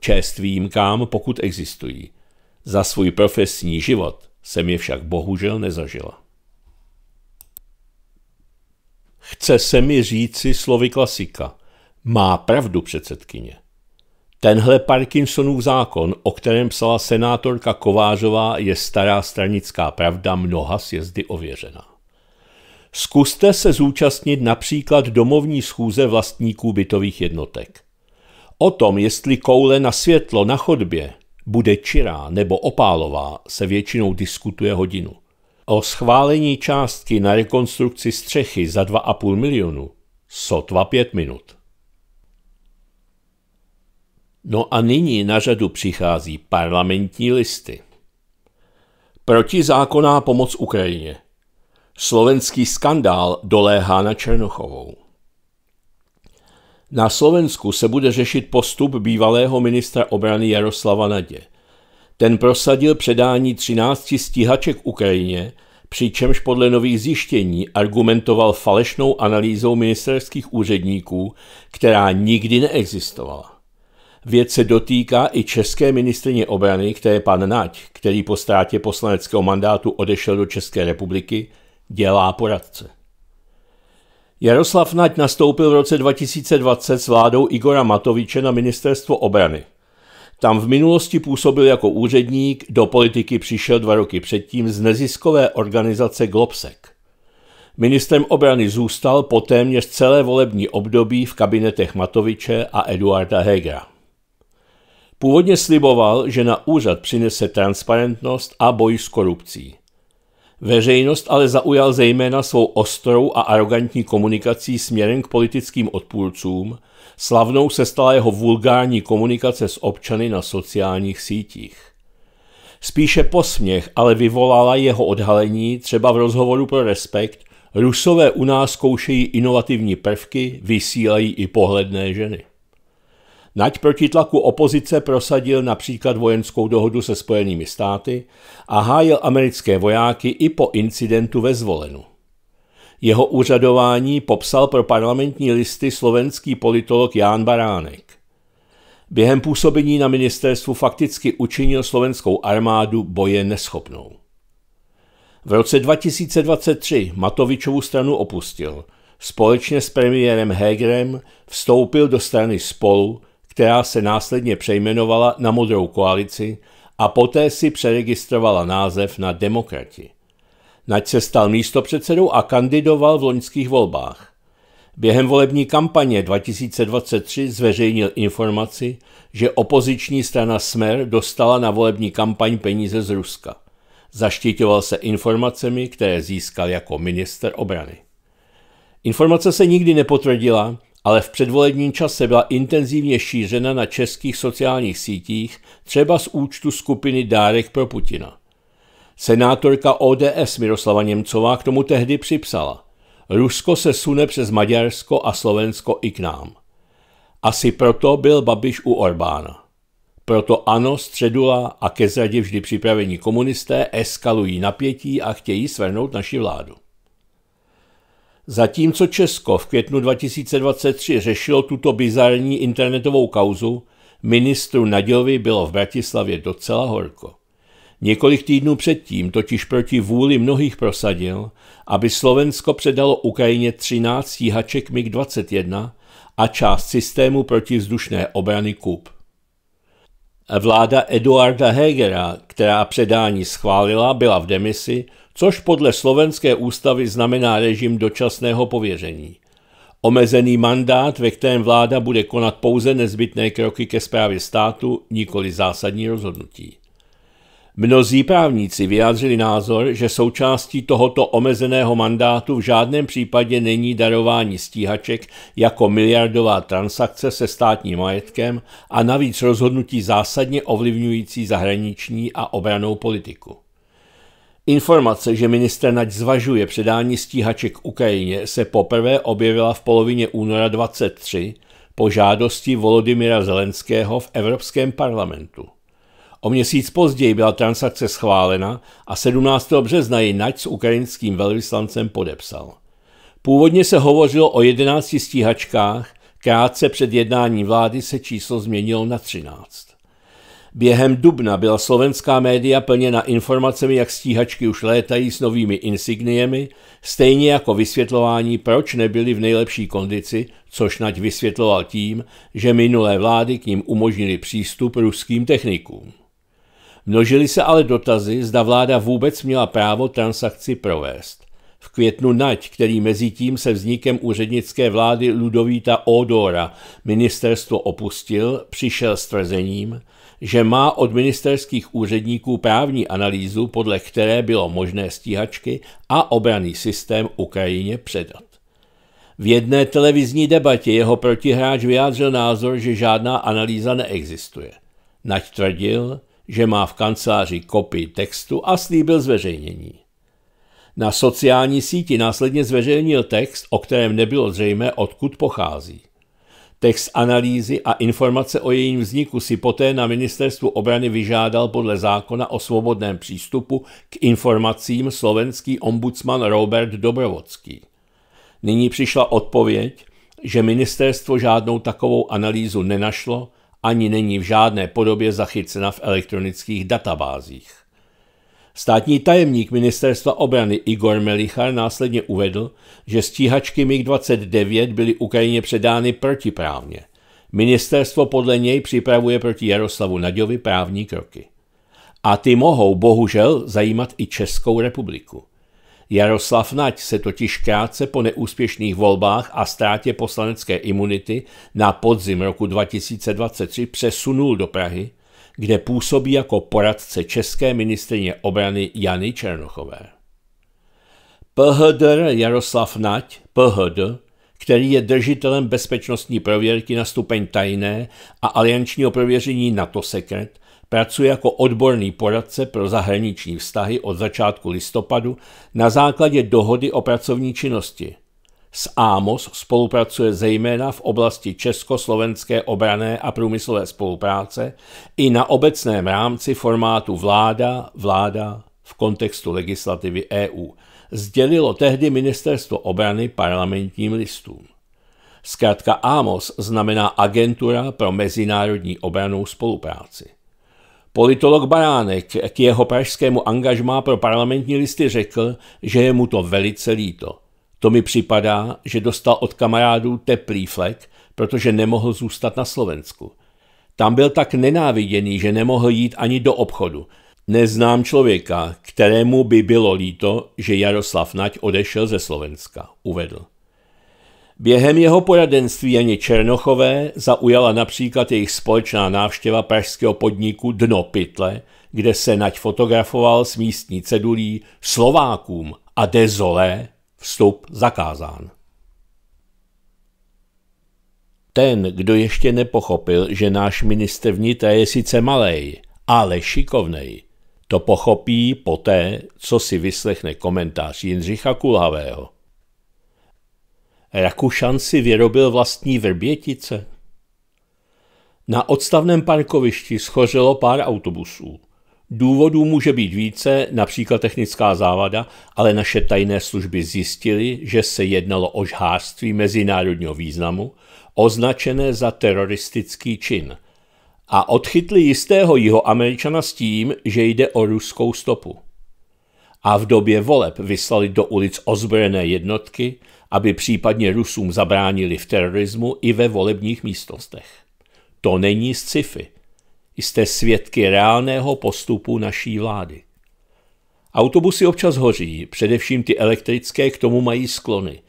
Čest výjimkám, pokud existují. Za svůj profesní život jsem je však bohužel nezažila. Chce se mi říci slovy klasika. Má pravdu předsedkyně. Tenhle Parkinsonův zákon, o kterém psala senátorka Kovářová, je stará stranická pravda mnoha sjezdy ověřená. Zkuste se zúčastnit například domovní schůze vlastníků bytových jednotek. O tom, jestli koule na světlo na chodbě bude čirá nebo opálová, se většinou diskutuje hodinu. O schválení částky na rekonstrukci střechy za 2,5 milionu sotva pět minut. No a nyní na řadu přichází parlamentní listy. Protizákonná pomoc Ukrajině. Slovenský skandál doléhá na Černochovou. Na Slovensku se bude řešit postup bývalého ministra obrany Jaroslava Nadě. Ten prosadil předání 13 stíhaček Ukrajině, přičemž podle nových zjištění argumentoval falešnou analýzou ministerských úředníků, která nikdy neexistovala. Věc se dotýká i české ministrině obrany, které pan Nať, který po ztrátě poslaneckého mandátu odešel do České republiky, dělá poradce. Jaroslav Nať nastoupil v roce 2020 s vládou Igora Matoviče na ministerstvo obrany. Tam v minulosti působil jako úředník, do politiky přišel dva roky předtím z neziskové organizace Globsek. Ministrem obrany zůstal po téměř celé volební období v kabinetech Matoviče a Eduarda Hegera. Původně sliboval, že na úřad přinese transparentnost a boj s korupcí. Veřejnost ale zaujal zejména svou ostrou a arrogantní komunikací směrem k politickým odpůrcům, slavnou se stala jeho vulgární komunikace s občany na sociálních sítích. Spíše posměch ale vyvolala jeho odhalení třeba v rozhovoru pro Respekt, Rusové u nás zkoušejí inovativní prvky, vysílají i pohledné ženy. Nať proti tlaku opozice prosadil například vojenskou dohodu se Spojenými státy a hájil americké vojáky i po incidentu ve zvolenu. Jeho úřadování popsal pro parlamentní listy slovenský politolog Ján Baránek. Během působení na ministerstvu fakticky učinil slovenskou armádu boje neschopnou. V roce 2023 Matovičovu stranu opustil. Společně s premiérem Hegerem vstoupil do strany Spolu, která se následně přejmenovala na Modrou koalici a poté si přeregistrovala název na Demokrati. Nať se stal místopředsedou a kandidoval v loňských volbách. Během volební kampaně 2023 zveřejnil informaci, že opoziční strana Smer dostala na volební kampaň peníze z Ruska. Zaštiťoval se informacemi, které získal jako minister obrany. Informace se nikdy nepotvrdila, ale v předvolebním čase byla intenzivně šířena na českých sociálních sítích, třeba z účtu skupiny Dárek pro Putina. Senátorka ODS Miroslava Němcová k tomu tehdy připsala. Rusko se sune přes Maďarsko a Slovensko i k nám. Asi proto byl Babiš u Orbána. Proto ano, středula a ke zradě vždy připravení komunisté eskalují napětí a chtějí svrhnout naši vládu. Zatímco Česko v květnu 2023 řešilo tuto bizarní internetovou kauzu, ministru Nadějovi bylo v Bratislavě docela horko. Několik týdnů předtím totiž proti vůli mnohých prosadil, aby Slovensko předalo Ukrajině 13 stíhaček MiG-21 a část systému protivzdušné obrany KUP. Vláda Eduarda Hegera, která předání schválila, byla v demisi, což podle slovenské ústavy znamená režim dočasného pověření. Omezený mandát, ve kterém vláda bude konat pouze nezbytné kroky ke správě státu, nikoli zásadní rozhodnutí. Mnozí právníci vyjádřili názor, že součástí tohoto omezeného mandátu v žádném případě není darování stíhaček jako miliardová transakce se státním majetkem a navíc rozhodnutí zásadně ovlivňující zahraniční a obranou politiku. Informace, že minister Nať zvažuje předání stíhaček Ukrajině, se poprvé objevila v polovině února 23 po žádosti Volodymyra Zelenského v Evropském parlamentu. O měsíc později byla transakce schválena a 17. března ji Nať s ukrajinským velvyslancem podepsal. Původně se hovořilo o 11 stíhačkách, krátce před jednáním vlády se číslo změnilo na 13. Během dubna byla slovenská média plněna informacemi, jak stíhačky už létají s novými insigniemi, stejně jako vysvětlování, proč nebyly v nejlepší kondici, což Nať vysvětloval tím, že minulé vlády k ním umožnili přístup ruským technikům. Množily se ale dotazy, zda vláda vůbec měla právo transakci provést. V květnu Nať, který mezi tím se vznikem úřednické vlády Ludovíta Odora ministerstvo opustil, přišel s tvrzením, že má od ministerských úředníků právní analýzu, podle které bylo možné stíhačky a obraný systém Ukrajině předat. V jedné televizní debatě jeho protihráč vyjádřil názor, že žádná analýza neexistuje. Nať tvrdil, že má v kanceláři kopii textu a slíbil zveřejnění. Na sociální síti následně zveřejnil text, o kterém nebylo zřejmé, odkud pochází. Text analýzy a informace o jejím vzniku si poté na ministerstvu obrany vyžádal podle zákona o svobodném přístupu k informacím slovenský ombudsman Robert Dobrovodský. Nyní přišla odpověď, že ministerstvo žádnou takovou analýzu nenašlo ani není v žádné podobě zachycena v elektronických databázích. Státní tajemník ministerstva obrany Igor Melichar následně uvedl, že stíhačky MiG-29 byly Ukrajině předány protiprávně. Ministerstvo podle něj připravuje proti Jaroslavu Naďovi právní kroky. A ty mohou bohužel zajímat i Českou republiku. Jaroslav Nať se totiž krátce po neúspěšných volbách a ztrátě poslanecké imunity na podzim roku 2023 přesunul do Prahy, kde působí jako poradce české ministrině obrany Jany Černochové. PHDR Jaroslav Nať, PHD, který je držitelem bezpečnostní prověrky na stupeň tajné a aliančního prověření NATO sekret, Pracuje jako odborný poradce pro zahraniční vztahy od začátku listopadu na základě dohody o pracovní činnosti. S AMOS spolupracuje zejména v oblasti československé obrané a průmyslové spolupráce i na obecném rámci formátu vláda, vláda v kontextu legislativy EU. Sdělilo tehdy ministerstvo obrany parlamentním listům. Zkrátka AMOS znamená Agentura pro mezinárodní obranou spolupráci. Politolog Baránek k jeho pražskému angažmá pro parlamentní listy řekl, že je mu to velice líto. To mi připadá, že dostal od kamarádů teplý flek, protože nemohl zůstat na Slovensku. Tam byl tak nenáviděný, že nemohl jít ani do obchodu. Neznám člověka, kterému by bylo líto, že Jaroslav Nať odešel ze Slovenska, uvedl. Během jeho poradenství Janě Černochové zaujala například jejich společná návštěva pražského podniku Dno Pytle, kde se Nať fotografoval s místní cedulí Slovákům a dezolé vstup zakázán. Ten, kdo ještě nepochopil, že náš ministr vnitra je sice malej, ale šikovnej, to pochopí poté, co si vyslechne komentář Jindřicha Kulhavého. Rakušan si vyrobil vlastní vrbětice. Na odstavném parkovišti schořelo pár autobusů. Důvodů může být více, například technická závada, ale naše tajné služby zjistily, že se jednalo o žhářství mezinárodního významu, označené za teroristický čin. A odchytli jistého jeho američana s tím, že jde o ruskou stopu. A v době voleb vyslali do ulic ozbrojené jednotky, aby případně Rusům zabránili v terorismu i ve volebních místnostech. To není sci-fi. Jste svědky reálného postupu naší vlády. Autobusy občas hoří, především ty elektrické k tomu mají sklony.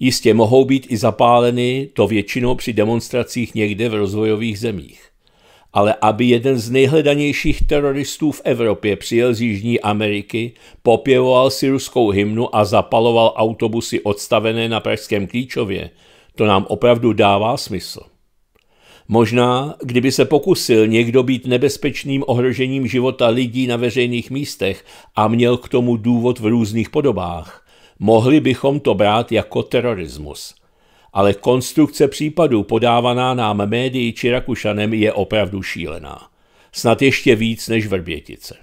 Jistě mohou být i zapáleny, to většinou při demonstracích někde v rozvojových zemích. Ale aby jeden z nejhledanějších teroristů v Evropě přijel z Jižní Ameriky, popěvoval si ruskou hymnu a zapaloval autobusy odstavené na Pražském klíčově, to nám opravdu dává smysl. Možná, kdyby se pokusil někdo být nebezpečným ohrožením života lidí na veřejných místech a měl k tomu důvod v různých podobách, mohli bychom to brát jako terorismus. Ale konstrukce případů podávaná nám médií či Rakušanem je opravdu šílená. Snad ještě víc než Vrbětice.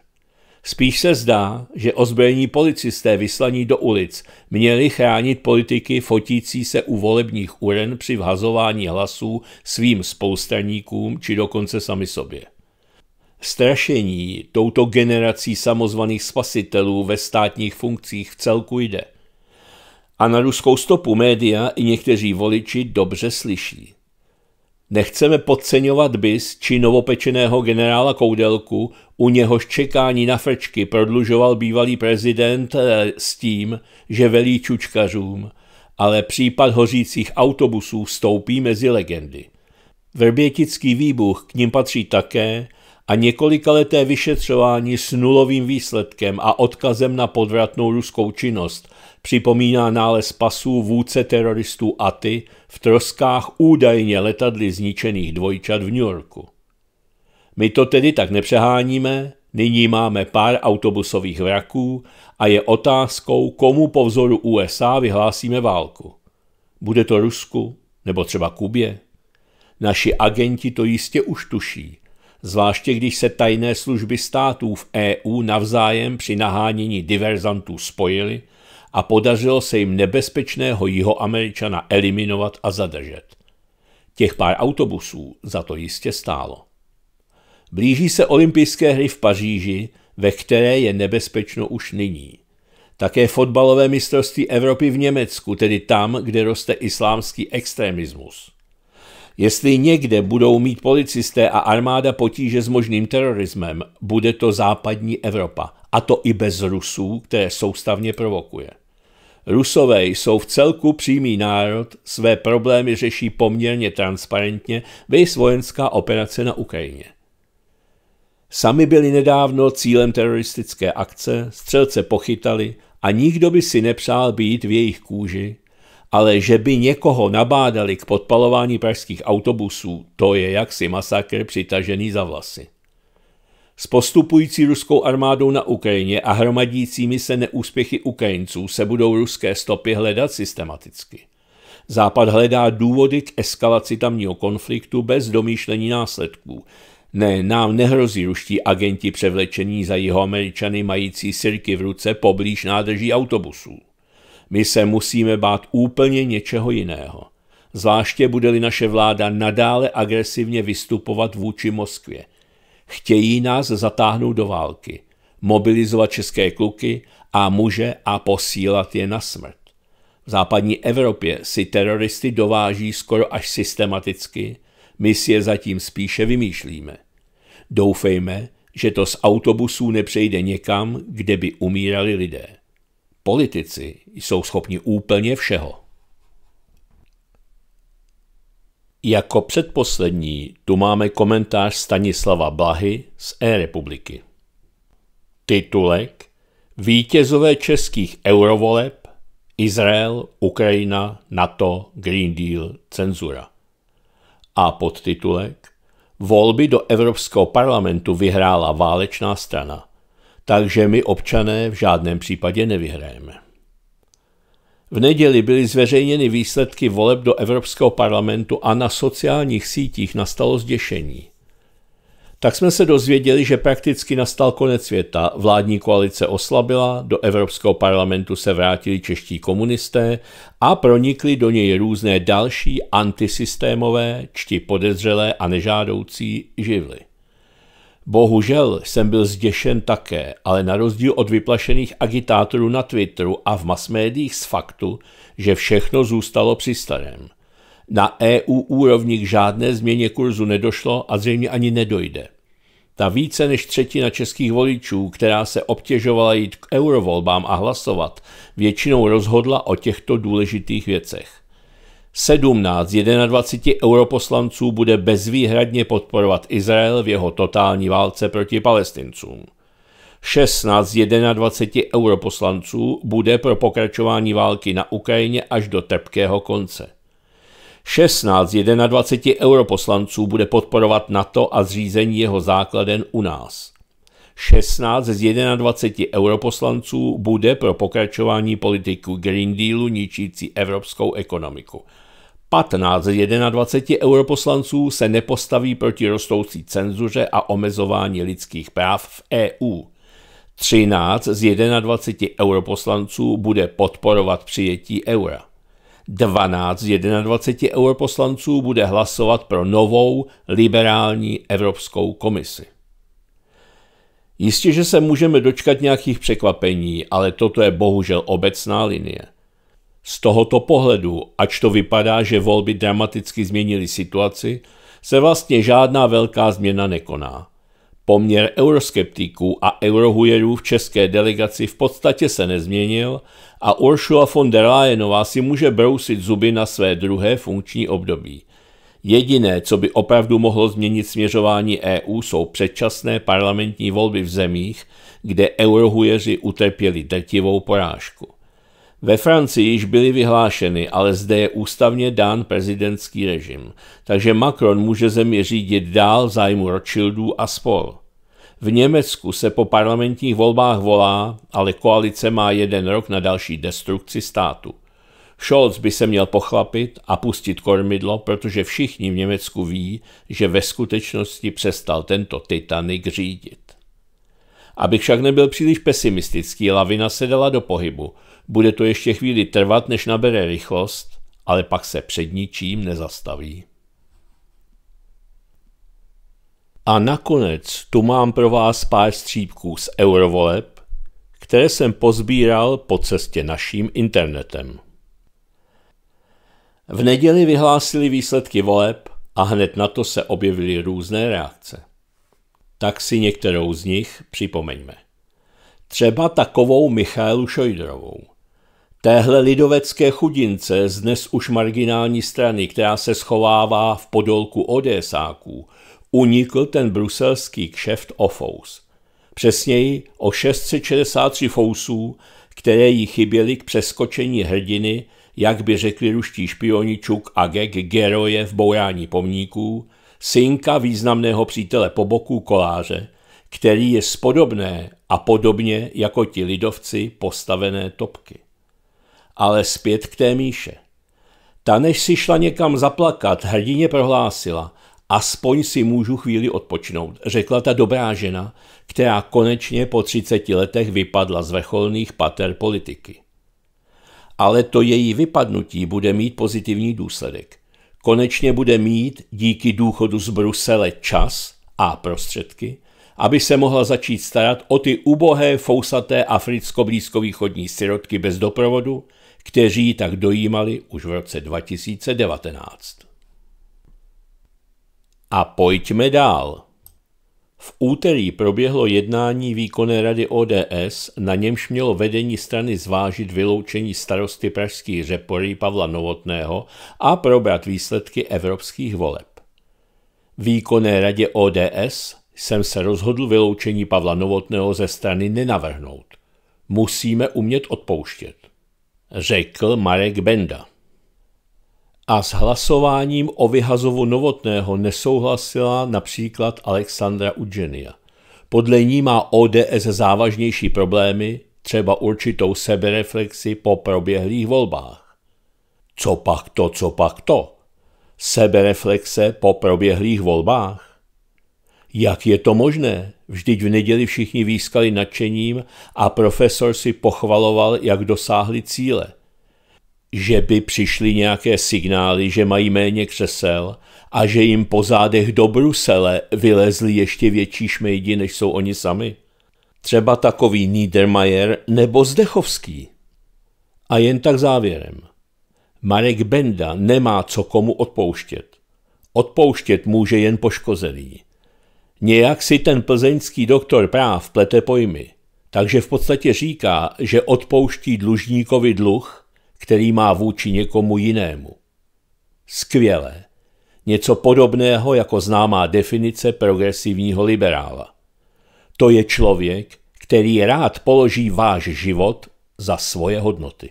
Spíš se zdá, že ozbrojení policisté vyslaní do ulic měli chránit politiky fotící se u volebních uren při vhazování hlasů svým spolustraníkům či dokonce sami sobě. Strašení touto generací samozvaných spasitelů ve státních funkcích v celku jde. A na ruskou stopu média i někteří voliči dobře slyší. Nechceme podceňovat bys či novopečeného generála Koudelku, u něhož čekání na frčky prodlužoval bývalý prezident eh, s tím, že velí čučkařům, ale případ hořících autobusů stoupí mezi legendy. Vrbětický výbuch k ním patří také a několikaleté vyšetřování s nulovým výsledkem a odkazem na podvratnou ruskou činnost připomíná nález pasů vůdce teroristů Aty v troskách údajně letadly zničených dvojčat v New Yorku. My to tedy tak nepřeháníme, nyní máme pár autobusových vraků a je otázkou, komu po vzoru USA vyhlásíme válku. Bude to Rusku nebo třeba Kubě? Naši agenti to jistě už tuší, zvláště když se tajné služby států v EU navzájem při nahánění diverzantů spojily a podařilo se jim nebezpečného jihoameričana eliminovat a zadržet. Těch pár autobusů za to jistě stálo. Blíží se olympijské hry v Paříži, ve které je nebezpečno už nyní. Také fotbalové mistrovství Evropy v Německu, tedy tam, kde roste islámský extremismus. Jestli někde budou mít policisté a armáda potíže s možným terorismem, bude to západní Evropa, a to i bez Rusů, které soustavně provokuje. Rusové jsou v celku přímý národ, své problémy řeší poměrně transparentně, vejs vojenská operace na Ukrajině. Sami byli nedávno cílem teroristické akce, střelce pochytali a nikdo by si nepřál být v jejich kůži, ale že by někoho nabádali k podpalování pražských autobusů, to je jaksi masakr přitažený za vlasy. S postupující ruskou armádou na Ukrajině a hromadícími se neúspěchy Ukrajinců se budou ruské stopy hledat systematicky. Západ hledá důvody k eskalaci tamního konfliktu bez domýšlení následků. Ne, nám nehrozí ruští agenti převlečení za jeho američany mající sirky v ruce poblíž nádrží autobusů. My se musíme bát úplně něčeho jiného. zvláště bude-li naše vláda nadále agresivně vystupovat vůči Moskvě. Chtějí nás zatáhnout do války, mobilizovat české kluky a muže a posílat je na smrt. V západní Evropě si teroristy dováží skoro až systematicky, my si je zatím spíše vymýšlíme. Doufejme, že to z autobusů nepřejde někam, kde by umírali lidé. Politici jsou schopni úplně všeho. Jako předposlední tu máme komentář Stanislava Blahy z e-republiky. Titulek Vítězové českých eurovoleb Izrael, Ukrajina, NATO, Green Deal, cenzura. A podtitulek Volby do Evropského parlamentu vyhrála válečná strana, takže my občané v žádném případě nevyhrajeme. V neděli byly zveřejněny výsledky voleb do Evropského parlamentu a na sociálních sítích nastalo zděšení. Tak jsme se dozvěděli, že prakticky nastal konec světa, vládní koalice oslabila, do Evropského parlamentu se vrátili čeští komunisté a pronikly do něj různé další antisystémové, čti podezřelé a nežádoucí živly. Bohužel jsem byl zděšen také, ale na rozdíl od vyplašených agitátorů na Twitteru a v masmédiích z faktu, že všechno zůstalo při starém. Na EU úrovni k žádné změně kurzu nedošlo a zřejmě ani nedojde. Ta více než třetina českých voličů, která se obtěžovala jít k eurovolbám a hlasovat, většinou rozhodla o těchto důležitých věcech. 17 z 21 europoslanců bude bezvýhradně podporovat Izrael v jeho totální válce proti palestincům. 16 z 21 europoslanců bude pro pokračování války na Ukrajině až do trpkého konce. 16 z 21 europoslanců bude podporovat NATO a zřízení jeho základen u nás. 16 z 21 europoslanců bude pro pokračování politiku Green Dealu ničící evropskou ekonomiku. 15 z 21 europoslanců se nepostaví proti rostoucí cenzuře a omezování lidských práv v EU. 13 z 21 europoslanců bude podporovat přijetí eura. 12 z 21 europoslanců bude hlasovat pro novou liberální Evropskou komisi. Jistě, že se můžeme dočkat nějakých překvapení, ale toto je bohužel obecná linie. Z tohoto pohledu, ač to vypadá, že volby dramaticky změnily situaci, se vlastně žádná velká změna nekoná. Poměr euroskeptiků a eurohujerů v české delegaci v podstatě se nezměnil a Ursula von der Leyenová si může brousit zuby na své druhé funkční období. Jediné, co by opravdu mohlo změnit směřování EU, jsou předčasné parlamentní volby v zemích, kde eurohujeři utrpěli drtivou porážku. Ve Francii již byly vyhlášeny, ale zde je ústavně dán prezidentský režim, takže Macron může zemi řídit dál v zájmu Rothschildů a spol. V Německu se po parlamentních volbách volá, ale koalice má jeden rok na další destrukci státu. Scholz by se měl pochlapit a pustit kormidlo, protože všichni v Německu ví, že ve skutečnosti přestal tento Titanic řídit. Abych však nebyl příliš pesimistický, lavina se dala do pohybu – bude to ještě chvíli trvat, než nabere rychlost, ale pak se před ničím nezastaví. A nakonec tu mám pro vás pár střípků z eurovoleb, které jsem pozbíral po cestě naším internetem. V neděli vyhlásili výsledky voleb a hned na to se objevily různé reakce. Tak si některou z nich připomeňme. Třeba takovou Michailu Šojdrovou – téhle lidovecké chudince z dnes už marginální strany, která se schovává v podolku ODSáků, unikl ten bruselský kšeft o fous. Přesněji o 663 fousů, které jí chyběly k přeskočení hrdiny, jak by řekli ruští špioni Čuk a Gek Geroje v bourání pomníků, synka významného přítele po boku koláře, který je spodobné a podobně jako ti lidovci postavené topky ale zpět k té míše. Ta, než si šla někam zaplakat, hrdině prohlásila, aspoň si můžu chvíli odpočinout, řekla ta dobrá žena, která konečně po 30 letech vypadla z vrcholných pater politiky. Ale to její vypadnutí bude mít pozitivní důsledek. konečně bude mít díky důchodu z Brusele čas a prostředky, aby se mohla začít starat o ty ubohé, fousaté africko-blízkovýchodní sirotky bez doprovodu, kteří tak dojímali už v roce 2019. A pojďme dál. V úterý proběhlo jednání výkonné rady ODS, na němž mělo vedení strany zvážit vyloučení starosty pražských řepory Pavla Novotného a probrat výsledky evropských voleb. Výkonné radě ODS jsem se rozhodl vyloučení Pavla Novotného ze strany nenavrhnout. Musíme umět odpouštět, řekl Marek Benda a s hlasováním o vyhazovu Novotného nesouhlasila například Alexandra Udženia. Podle ní má ODS závažnější problémy, třeba určitou sebereflexi po proběhlých volbách. Co pak to, co pak to? Sebereflexe po proběhlých volbách? Jak je to možné? Vždyť v neděli všichni výskali nadšením a profesor si pochvaloval, jak dosáhli cíle že by přišly nějaké signály, že mají méně křesel a že jim po zádech do Brusele vylezly ještě větší šmejdi, než jsou oni sami. Třeba takový Niedermayer nebo Zdechovský. A jen tak závěrem. Marek Benda nemá co komu odpouštět. Odpouštět může jen poškozený. Nějak si ten plzeňský doktor práv plete pojmy, takže v podstatě říká, že odpouští dlužníkovi dluh, který má vůči někomu jinému. Skvělé. Něco podobného jako známá definice progresivního liberála. To je člověk, který rád položí váš život za svoje hodnoty.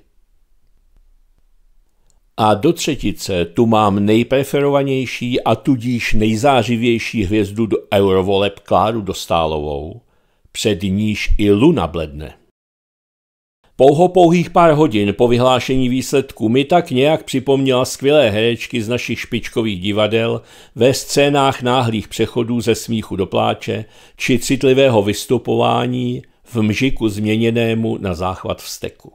A do třetice tu mám nejpreferovanější a tudíž nejzářivější hvězdu do eurovoleb Kláru Dostálovou, před níž i luna bledne. Pouho pouhých pár hodin po vyhlášení výsledků mi tak nějak připomněla skvělé herečky z našich špičkových divadel ve scénách náhlých přechodů ze smíchu do pláče či citlivého vystupování v mžiku změněnému na záchvat vsteku.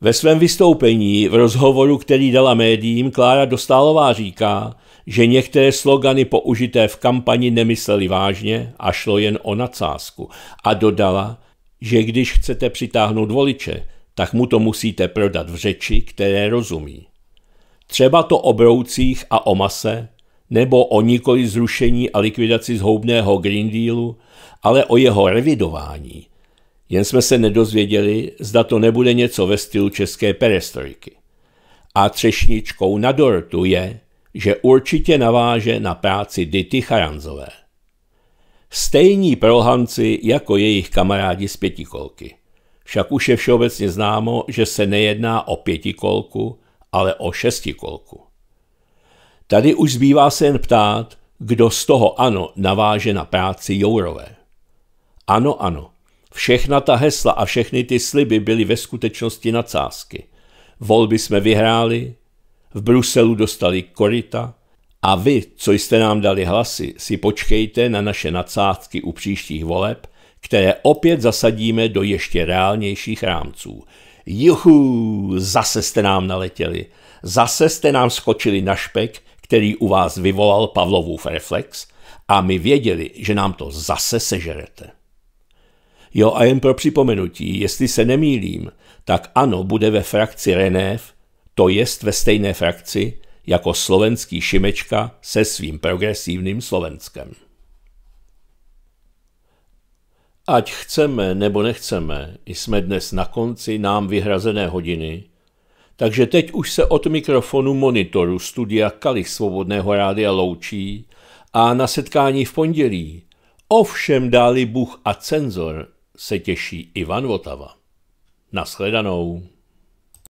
Ve svém vystoupení v rozhovoru, který dala médiím, Klára Dostálová říká, že některé slogany použité v kampani nemysleli vážně a šlo jen o nadsázku a dodala, že když chcete přitáhnout voliče, tak mu to musíte prodat v řeči, které rozumí. Třeba to o broucích a o mase, nebo o nikoli zrušení a likvidaci zhoubného Green Dealu, ale o jeho revidování. Jen jsme se nedozvěděli, zda to nebude něco ve stylu české perestrojky. A třešničkou na dortu je, že určitě naváže na práci Dity Charanzové. Stejní prolhanci jako jejich kamarádi z pětikolky. Však už je všeobecně známo, že se nejedná o pětikolku, ale o šestikolku. Tady už zbývá se jen ptát, kdo z toho ano naváže na práci Jourové. Ano, ano, všechna ta hesla a všechny ty sliby byly ve skutečnosti nadsázky. Volby jsme vyhráli, v Bruselu dostali korita, a vy, co jste nám dali hlasy, si počkejte na naše nadsázky u příštích voleb, které opět zasadíme do ještě reálnějších rámců. Juhu, zase jste nám naletěli. Zase jste nám skočili na špek, který u vás vyvolal Pavlovův reflex a my věděli, že nám to zase sežerete. Jo a jen pro připomenutí, jestli se nemýlím, tak ano bude ve frakci Renév, to jest ve stejné frakci, jako slovenský Šimečka se svým progresivním Slovenskem. Ať chceme nebo nechceme, jsme dnes na konci nám vyhrazené hodiny, takže teď už se od mikrofonu monitoru studia Kalich Svobodného rádia loučí a na setkání v pondělí, ovšem dáli Bůh a cenzor, se těší Ivan Votava. Naschledanou.